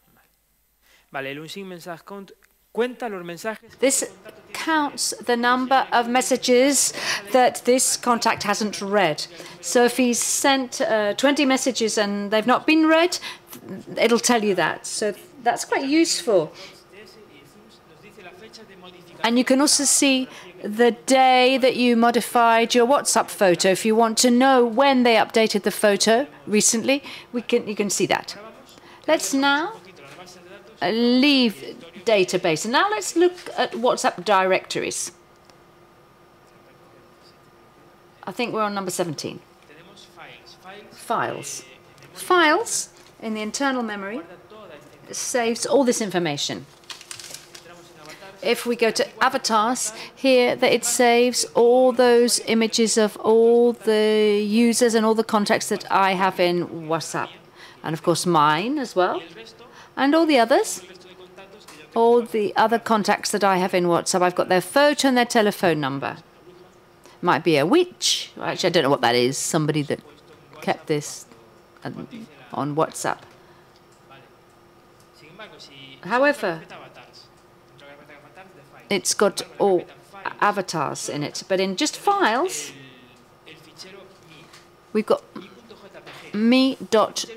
Vale, el unsing message count cuenta los mensajes. This counts the number of messages that this contact hasn't read. So if he's sent uh, 20 messages and they've not been read, it'll tell you that. So that's quite useful. And you can also see the day that you modified your WhatsApp photo. If you want to know when they updated the photo recently, we can, you can see that. Let's now leave database. And now let's look at WhatsApp directories. I think we're on number 17. Files. Files in the internal memory saves all this information. If we go to avatars, here that it saves all those images of all the users and all the contacts that I have in WhatsApp. And of course mine as well. And all the others all the other contacts that I have in WhatsApp, I've got their photo and their telephone number. Might be a witch. Actually, I don't know what that is. Somebody that kept this um, on WhatsApp. However, it's got all avatars in it. But in just files, we've got me.jpg.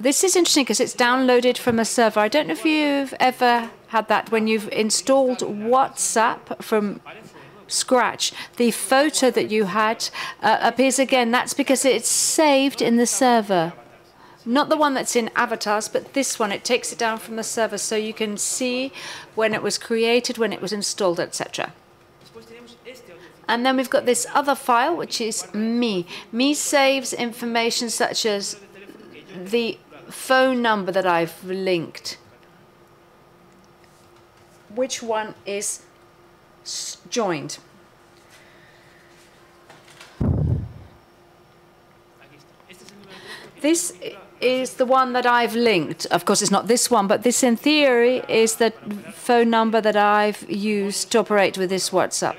This is interesting because it's downloaded from a server. I don't know if you've ever had that when you've installed WhatsApp from scratch. The photo that you had uh, appears again. That's because it's saved in the server. Not the one that's in avatars, but this one. It takes it down from the server so you can see when it was created, when it was installed, etc. And then we've got this other file, which is me. Me saves information such as the phone number that I've linked. Which one is joined? This is the one that I've linked. Of course, it's not this one, but this in theory is the phone number that I've used to operate with this WhatsApp.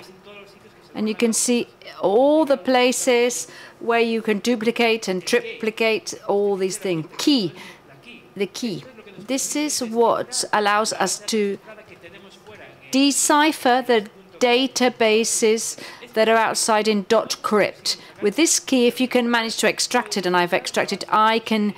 And you can see all the places where you can duplicate and triplicate all these things. Key, the key. This is what allows us to decipher the databases that are outside in dot .crypt. With this key, if you can manage to extract it, and I've extracted, I can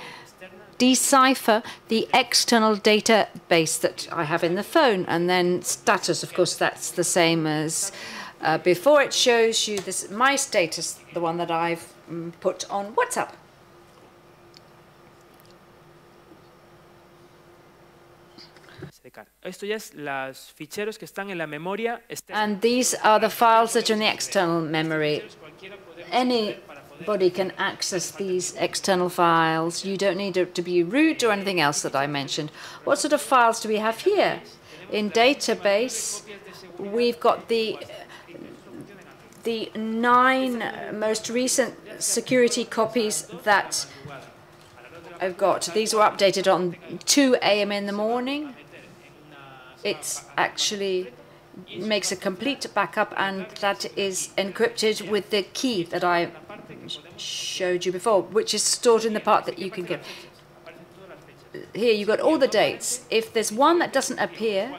decipher the external database that I have in the phone. And then status, of course, that's the same as uh, before. It shows you this my status, the one that I've Um, put on WhatsApp. And these are the files that are in the external memory. Anybody can access these external files. You don't need to be root or anything else that I mentioned. What sort of files do we have here? In database, we've got the the nine most recent security copies that I've got. These were updated on 2 a.m. in the morning it actually makes a complete backup and that is encrypted with the key that I showed you before, which is stored in the part that you can get. Here you've got all the dates. If there's one that doesn't appear,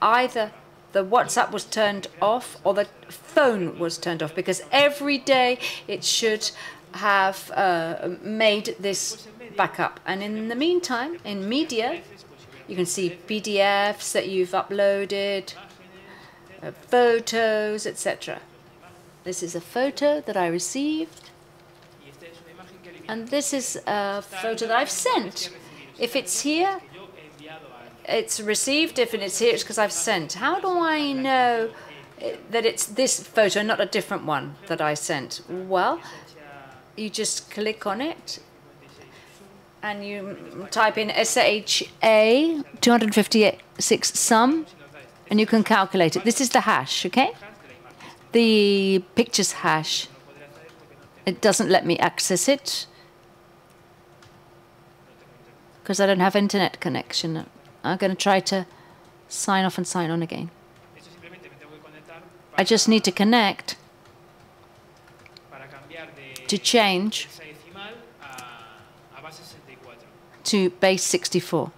either the WhatsApp was turned off or the phone was turned off because every day it should have uh, made this backup. And in the meantime, in media, you can see PDFs that you've uploaded, uh, photos, etc. This is a photo that I received. And this is a photo that I've sent. If it's here, it's received. If and it's here, it's because I've sent. How do I know that it's this photo, not a different one that I sent? Well, you just click on it and you type in SHA 256 sum and you can calculate it. This is the hash, okay? The pictures hash. It doesn't let me access it because I don't have internet connection. I'm going to try to sign off and sign on again. I just need to connect to change to base 64.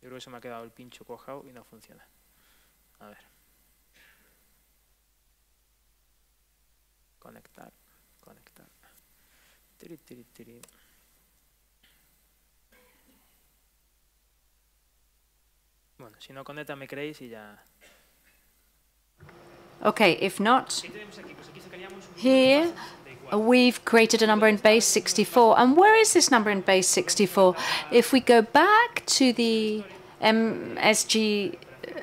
Yo creo que se me ha quedado el pincho cojado y no funciona. A ver. Conectar, conectar. Bueno, si no conecta me creéis y ya... Okay, if not, here we've created a number in base 64. And where is this number in base 64? If we go back to the MSG uh,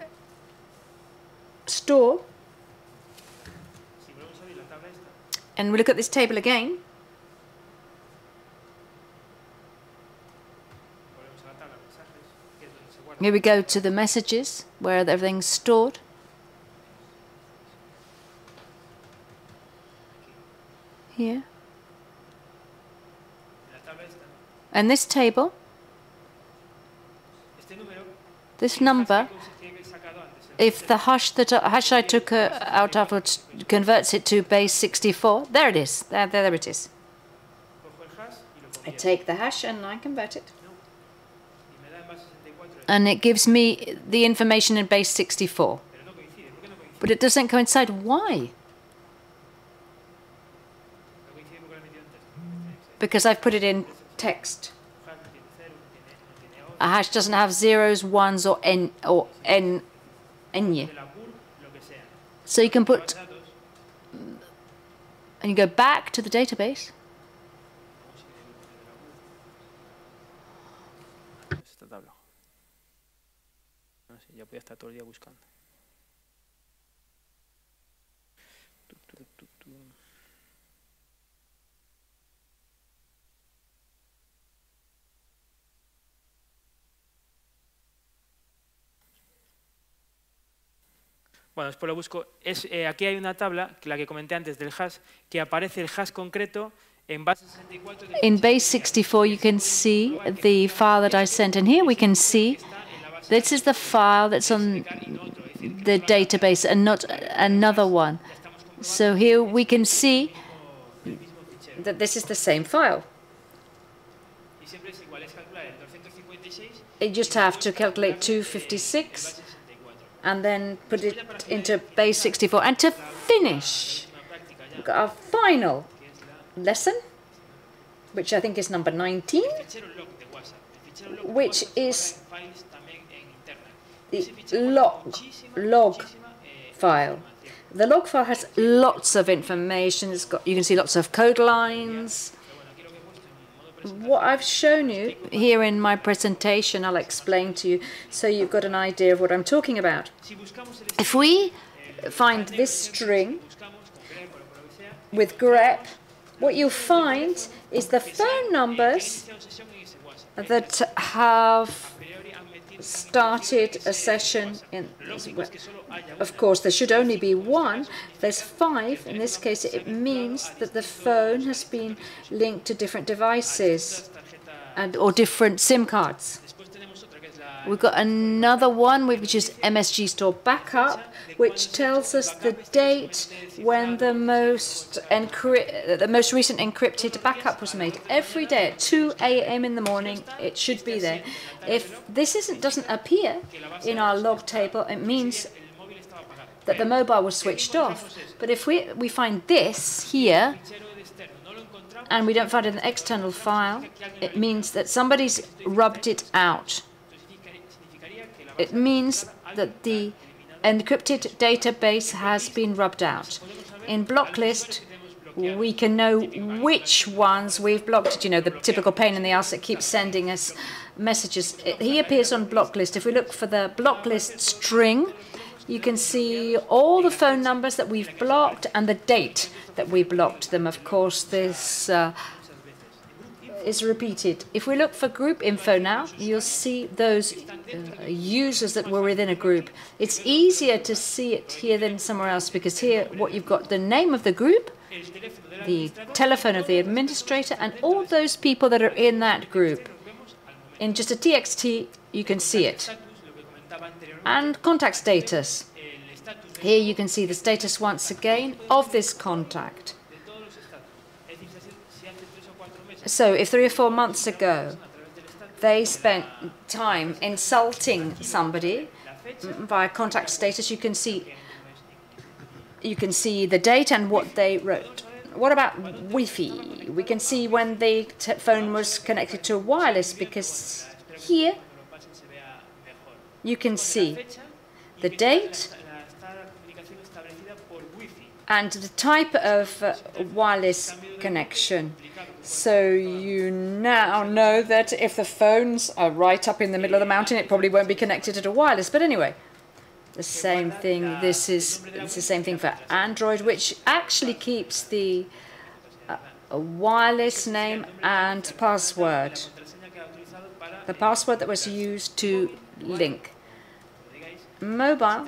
store, and we look at this table again, here we go to the messages where everything's stored. here. And this table, this number, if the hash that hash I took uh, out of converts it to base 64, there it is. There, there, there it is. I take the hash and I convert it. And it gives me the information in base 64. But it doesn't coincide. Why? because I've put it in text. A hash doesn't have zeros, ones, or n or n n. So you can put and you go back to the database. Ya podía estar todo el día buscando. Bueno, después lo busco. Es, eh, aquí hay una tabla, la que comenté antes del hash, que aparece el hash concreto en base 64 de In base 64, you can see the file that I sent. And here we can see this is the file that's on the database and not another one. So here we can see that this is the same file. y siempre es igual, es calcular el 256 You just have to calculate 256 and then put it into base 64. And to finish, our final lesson, which I think is number 19, fichero log de WhatsApp. El fichero log de which is está en files también en internet. The log, log file. The log file has lots of information. It's got, you can see lots of code lines. What I've shown you here in my presentation, I'll explain to you so you've got an idea of what I'm talking about. If we find this string with grep, what you'll find is the phone numbers that have started a session in haya Of course, there should only be one. There's five. In this case, it means that the phone has been linked to different devices and or different SIM cards. Después tenemos otra que es la We've got another one which is MSG Store Backup, which tells us the date when the most the most recent encrypted backup was made. Every day at 2 a.m. in the morning, it should be there. If this isn't doesn't appear in our log table, it means that the mobile was switched off. But if we we find this here and we don't find an external file, it means that somebody's rubbed it out. entonces significaría que la It means that the encrypted database has been rubbed out. In Blocklist, we can know which ones we've blocked. You know, the typical pain in the ass that keeps sending us messages. He appears on Blocklist. If we look for the Blocklist string, you can see all the phone numbers that we've blocked and the date that we blocked them. Of course, this uh, is repeated. If we look for group info now, you'll see those uh, users that were within a group. It's easier to see it here than somewhere else because here what you've got the name of the group, the telephone of the administrator and all those people that are in that group. In just a TXT you can see it. And contact status Here you can see the status once again of this contact. So if three or four months ago they spent time insulting somebody la via contact status, you can see you can see the date and what they wrote. What about Wi-Fi? We can see when the phone was connected to wireless because here you can see the date and the type of uh, wireless connection. So you now know that if the phones are right up in the middle of the mountain, it probably won't be connected to a wireless. But anyway, the same thing. This is it's the same thing for Android, which actually keeps the uh, wireless name and password, the password that was used to link. Mobile,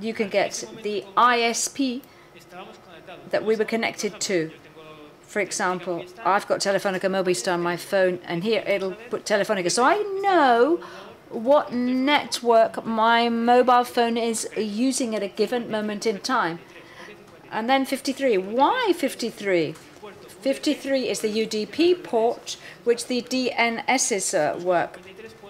you can get the ISP that we were connected to. For example, I've got Telefonica Movistar on my phone, and here it'll put Telefonica. So I know what network my mobile phone is using at a given moment in time. And then 53. Why 53? 53 is the UDP port, which the DNSs uh, work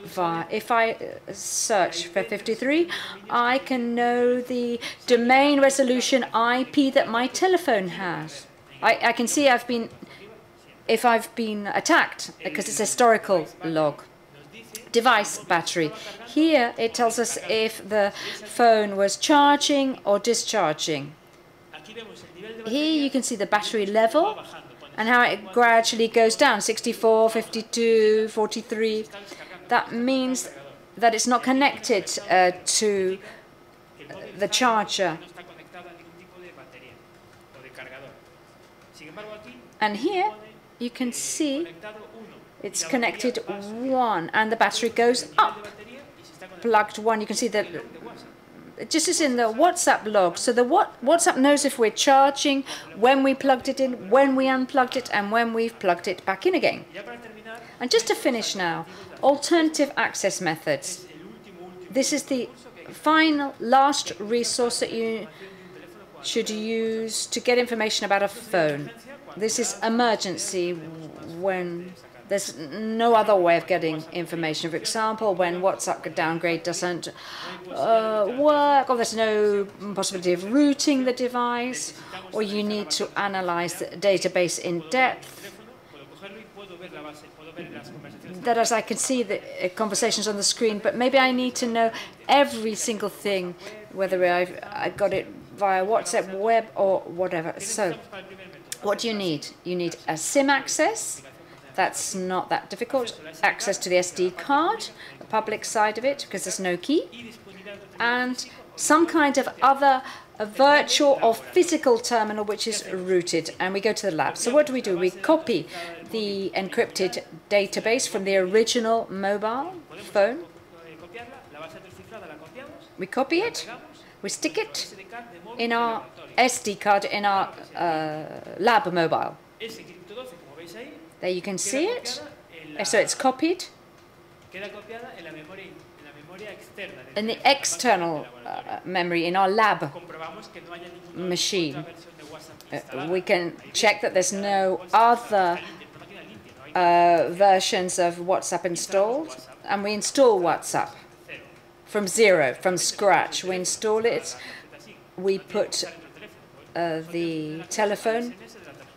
via. If I uh, search for 53, I can know the domain resolution IP that my telephone has. I, I can see I've been, if I've been attacked, because it's a historical log. Device battery. Here it tells us if the phone was charging or discharging. Here you can see the battery level and how it gradually goes down 64, 52, 43. That means that it's not connected uh, to the charger. And here you can see it's connected one and the battery goes up. Plugged one, you can see that it just is in the WhatsApp log. So the what WhatsApp knows if we're charging, when we plugged it in, when we unplugged it, and when we've plugged it back in again. And just to finish now, alternative access methods. This is the final last resource that you should use to get information about a phone. This is emergency when there's no other way of getting information. For example, when WhatsApp downgrade doesn't uh, work, or there's no possibility of rooting the device, or you need to analyze the database in depth. That as I can see the uh, conversations on the screen, but maybe I need to know every single thing, whether I've I got it via WhatsApp, web, or whatever. So, what do you need? You need a SIM access, that's not that difficult. Access to the SD card, the public side of it, because there's no key. And some kind of other a virtual or physical terminal which is rooted and we go to the lab. So what do we do? We copy the encrypted database from the original mobile phone. We copy it, we stick it in our SD card in our uh, lab mobile. There you can see it. So it's copied. in the external uh, memory in our lab machine. Uh, we can check that there's no other uh, versions of WhatsApp installed, and we install WhatsApp. From zero, from scratch. We install it, we put the telephone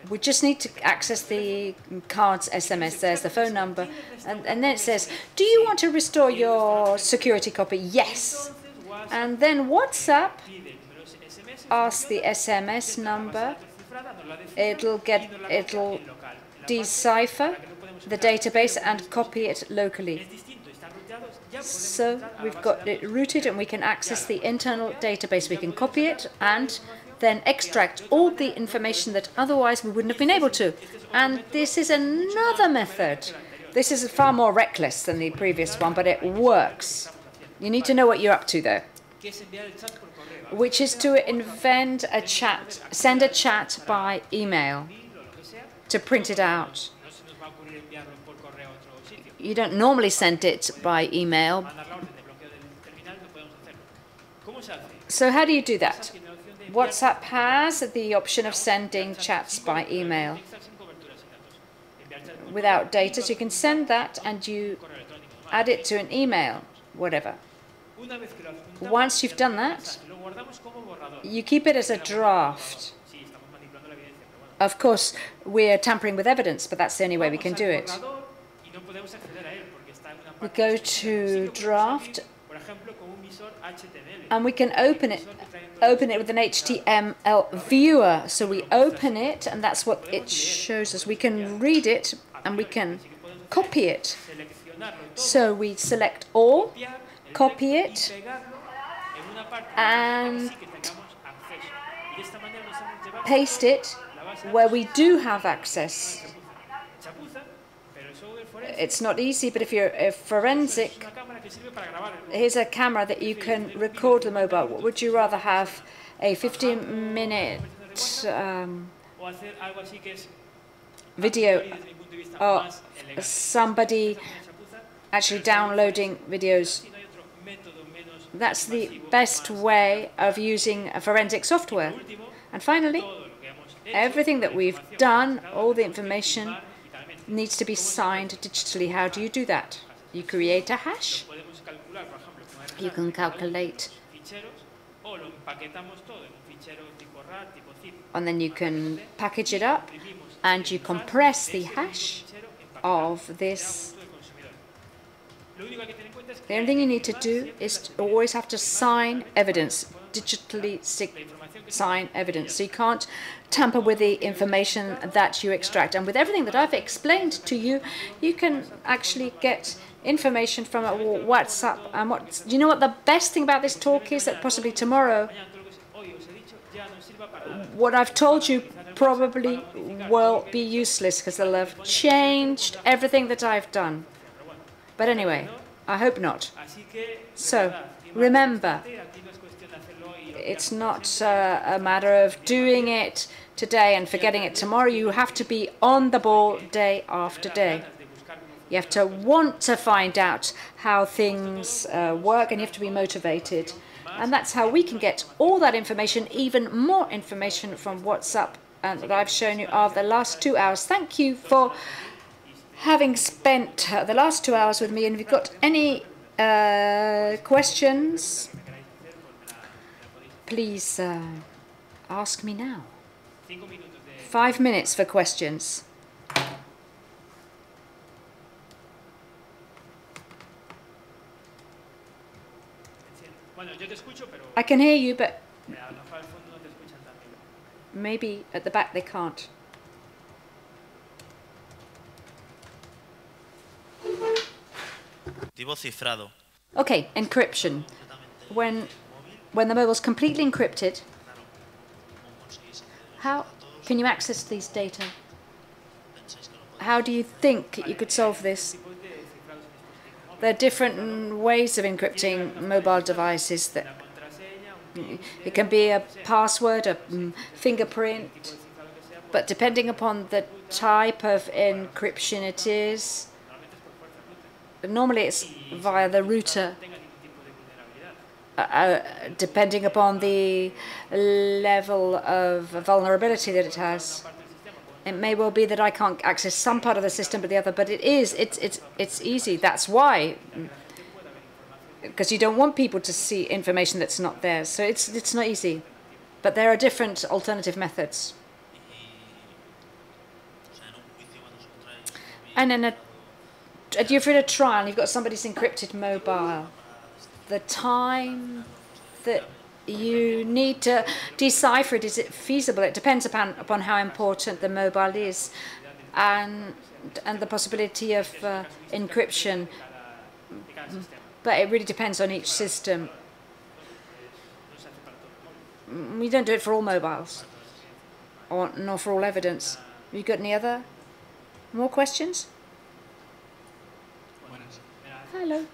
we just need to access the card's SMS. There's the phone number. And, and then it says, do you want to restore your security copy? Yes. And then WhatsApp asks the SMS number. It'll get, it'll decipher the database and copy it locally. So we've got it rooted and we can access the internal database. We can copy it and then extract all the information that otherwise we wouldn't have been able to. And this is another method. This is far more reckless than the previous one, but it works. You need to know what you're up to, though, which is to invent a chat, send a chat by email, to print it out. You don't normally send it by email. So how do you do that? WhatsApp has the option of sending chats by email without data. So you can send that and you add it to an email, whatever. Once you've done that, you keep it as a draft. Of course, we're tampering with evidence, but that's the only way we can do it. We go to draft, and we can open it open it with an HTML viewer. So we open it, and that's what it shows us. We can read it, and we can copy it. So we select all, copy it, and paste it where we do have access. It's not easy, but if you're a forensic here's a camera that you can record the mobile. Would you rather have a 15 minute um, video or somebody actually downloading videos? That's the best way of using forensic software. And finally, everything that we've done, all the information, needs to be signed digitally. How do you do that? You create a hash you can calculate and then you can package it up and you compress the hash of this. The only thing you need to do is to always have to sign evidence, digitally sign evidence. So you can't tamper with the information that you extract. And with everything that I've explained to you, you can actually get information from WhatsApp. And what do you know what the best thing about this talk is? That possibly tomorrow, what I've told you probably will be useless because they'll have changed everything that I've done. But anyway, I hope not. So remember, it's not uh, a matter of doing it today and forgetting it tomorrow. You have to be on the ball day after day. You have to want to find out how things uh, work and you have to be motivated. And that's how we can get all that information, even more information from WhatsApp and that I've shown you of the last two hours. Thank you for having spent uh, the last two hours with me. And if you've got any uh, questions, please uh, ask me now. Five minutes for questions. I can hear you, but maybe at the back they can't. Okay, encryption. When when the mobile's completely encrypted, how can you access these data? How do you think you could solve this? There are different ways of encrypting mobile devices. That it can be a password, a fingerprint, but depending upon the type of encryption it is, normally it's via the router. Uh, uh, depending upon the level of vulnerability that it has. It may well be that I can't access some part of the system but the other, but it is, it's, it's, it's easy. That's why, because you don't want people to see information that's not there. So it's, it's not easy. But there are different alternative methods. And in a, you're in a trial, you've got somebody's encrypted mobile, the time that you need to decipher it. Is it feasible? It depends upon, upon how important the mobile is and, and the possibility of uh, encryption. But it really depends on each system. We don't do it for all mobiles, or nor for all evidence. Have you got any other more questions? Hello.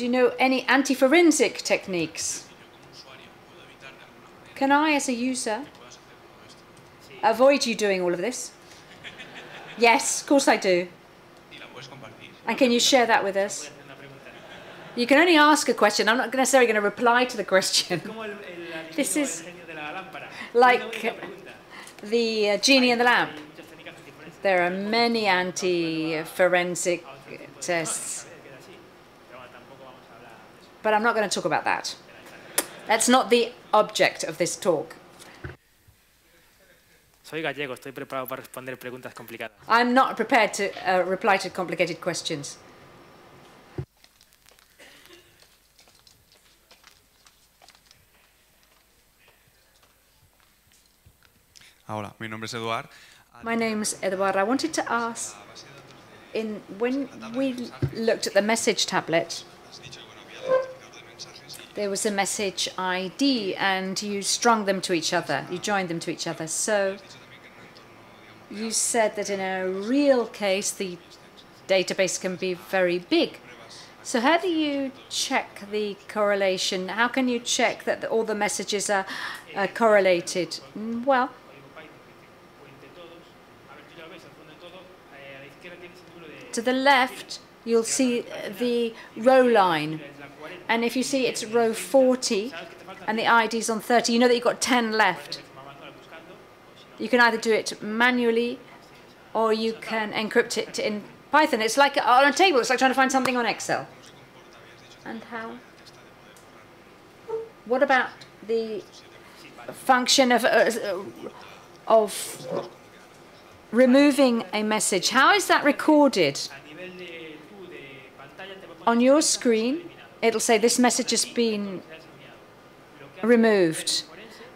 Do you know any anti-forensic techniques? Can I, as a user, avoid you doing all of this? Yes, of course I do. And can you share that with us? You can only ask a question. I'm not necessarily going to reply to the question. this is like the uh, genie in the lamp. There are many anti-forensic tests. But I'm not going to talk about that. That's not the object of this talk. Soy gallego, estoy preparado para responder preguntas complicadas. I'm not prepared to uh, reply to complicated questions. Hola, mi nombre es Eduard. My name's Eduard. I wanted to ask, in when we looked at the message tablet, there was a message ID and you strung them to each other, you joined them to each other. So you said that in a real case, the database can be very big. So how do you check the correlation? How can you check that all the messages are, are correlated? Mm, well, to the left, you'll see the row line and if you see it's row 40 and the ID is on 30, you know that you've got 10 left. You can either do it manually or you can encrypt it in Python. It's like on a table, it's like trying to find something on Excel. And how? What about the function of, uh, of removing a message? How is that recorded? On your screen, it'll say this message has been removed.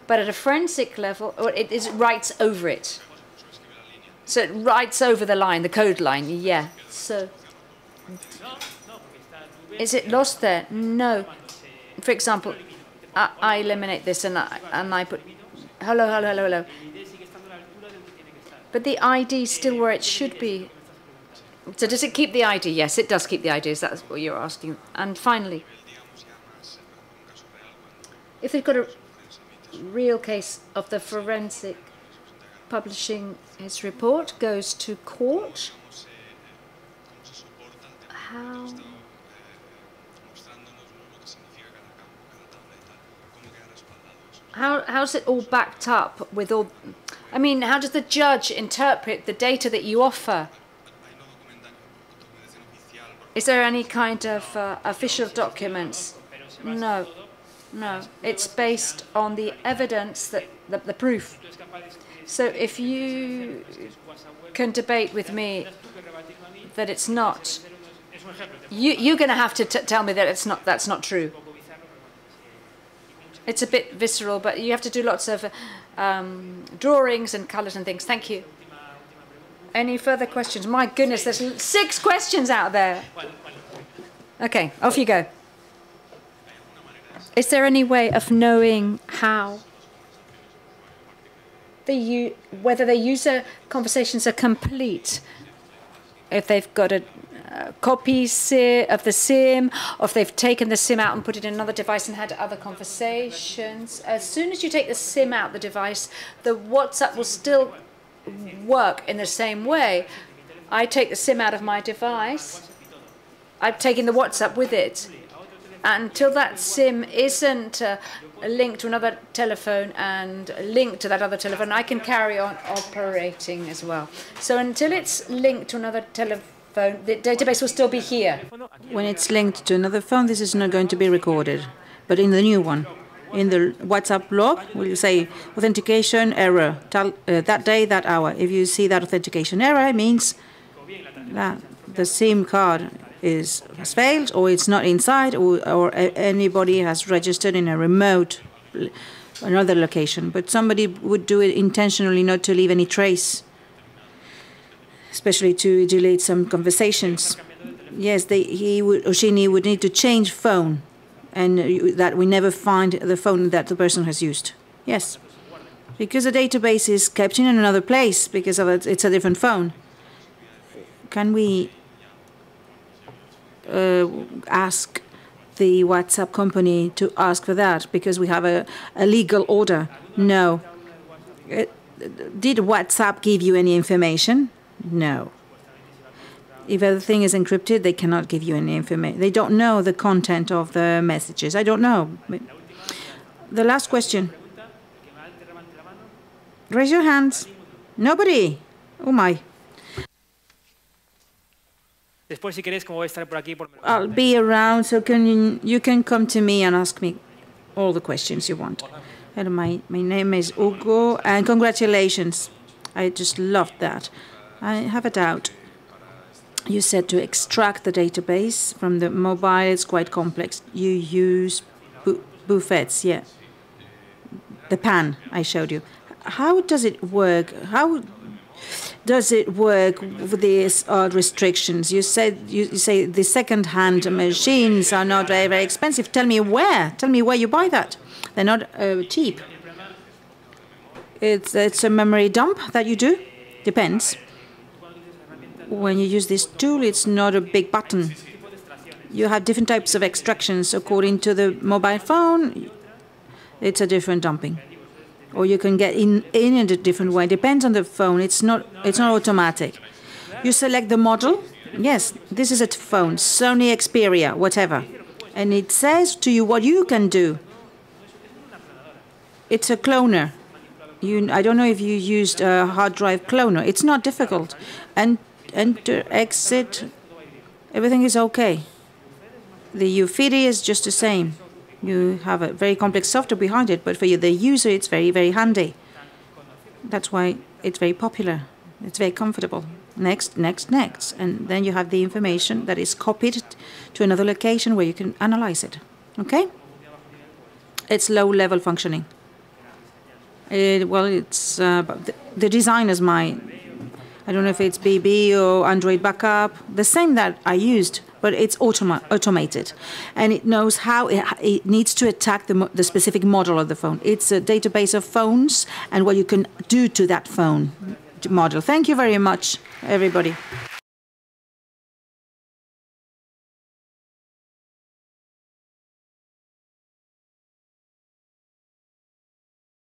But at a forensic level, it is writes over it. So it writes over the line, the code line, yeah. So is it lost there? No. For example, I, I eliminate this and I, and I put hello, hello, hello, hello. But the ID is still where it should be. So does it keep the ID? Yes, it does keep the ID. Is that what you're asking? And finally, if they've got a real case of the forensic publishing his report goes to court, how how how's it all backed up with all I mean how does the judge interpret the data that you offer is there any kind of uh, official documents? No. No. It's based on the evidence that the, the proof. So if you can debate with me that it's not you you're going to have to tell me that it's not that's not true. It's a bit visceral, but you have to do lots of um, drawings and colors and things. Thank you. Any further questions? My goodness, there's six questions out there. Okay, off you go. Is there any way of knowing how the whether the user conversations are complete? If they've got a copy of the SIM, or if they've taken the SIM out and put it in another device and had other conversations. As soon as you take the SIM out the device, the WhatsApp will still work in the same way. I take the SIM out of my device. I've taken the WhatsApp with it. Until that SIM isn't uh, linked to another telephone and linked to that other telephone, I can carry on operating as well. So until it's linked to another telephone, the database will still be here. When it's linked to another phone, this is not going to be recorded. But in the new one, in the WhatsApp log, we'll say authentication error, uh, that day, that hour. If you see that authentication error, it means that the SIM card is has failed, or it's not inside, or, or anybody has registered in a remote another location. But somebody would do it intentionally not to leave any trace especially to delete some conversations. Yes, they, he would, or she would need to change phone, and that we never find the phone that the person has used. Yes, because the database is kept in another place because of it, it's a different phone. Can we uh, ask the WhatsApp company to ask for that because we have a, a legal order? No. Uh, did WhatsApp give you any information? No. If everything is encrypted, they cannot give you any information. They don't know the content of the messages. I don't know. The last question. Raise your hands. Nobody. Oh my. I'll be around, so can you, you can come to me and ask me all the questions you want. Hello, my, my name is Hugo, and congratulations. I just loved that. I have a doubt. You said to extract the database from the mobile, it's quite complex. You use bu buffets, yeah. The pan I showed you. How does it work? How does it work with these odd restrictions? You said you, you say the second-hand machines are not very, very expensive. Tell me where. Tell me where you buy that. They're not uh, cheap. It's it's a memory dump that you do. Depends when you use this tool, it's not a big button. You have different types of extractions according to the mobile phone. It's a different dumping, or you can get in in a different way. Depends on the phone. It's not it's not automatic. You select the model. Yes, this is a phone, Sony Xperia, whatever, and it says to you what you can do. It's a cloner. You, I don't know if you used a hard drive cloner. It's not difficult, and enter, exit, everything is okay. The UFED is just the same. You have a very complex software behind it, but for you, the user, it's very, very handy. That's why it's very popular. It's very comfortable. Next, next, next. And then you have the information that is copied to another location where you can analyze it. Okay? It's low level functioning. It, well, it's uh, the, the design is my I don't know if it's BB or Android backup, the same that I used, but it's automa automated. And it knows how it, it needs to attack the, the specific model of the phone. It's a database of phones and what you can do to that phone model. Thank you very much, everybody.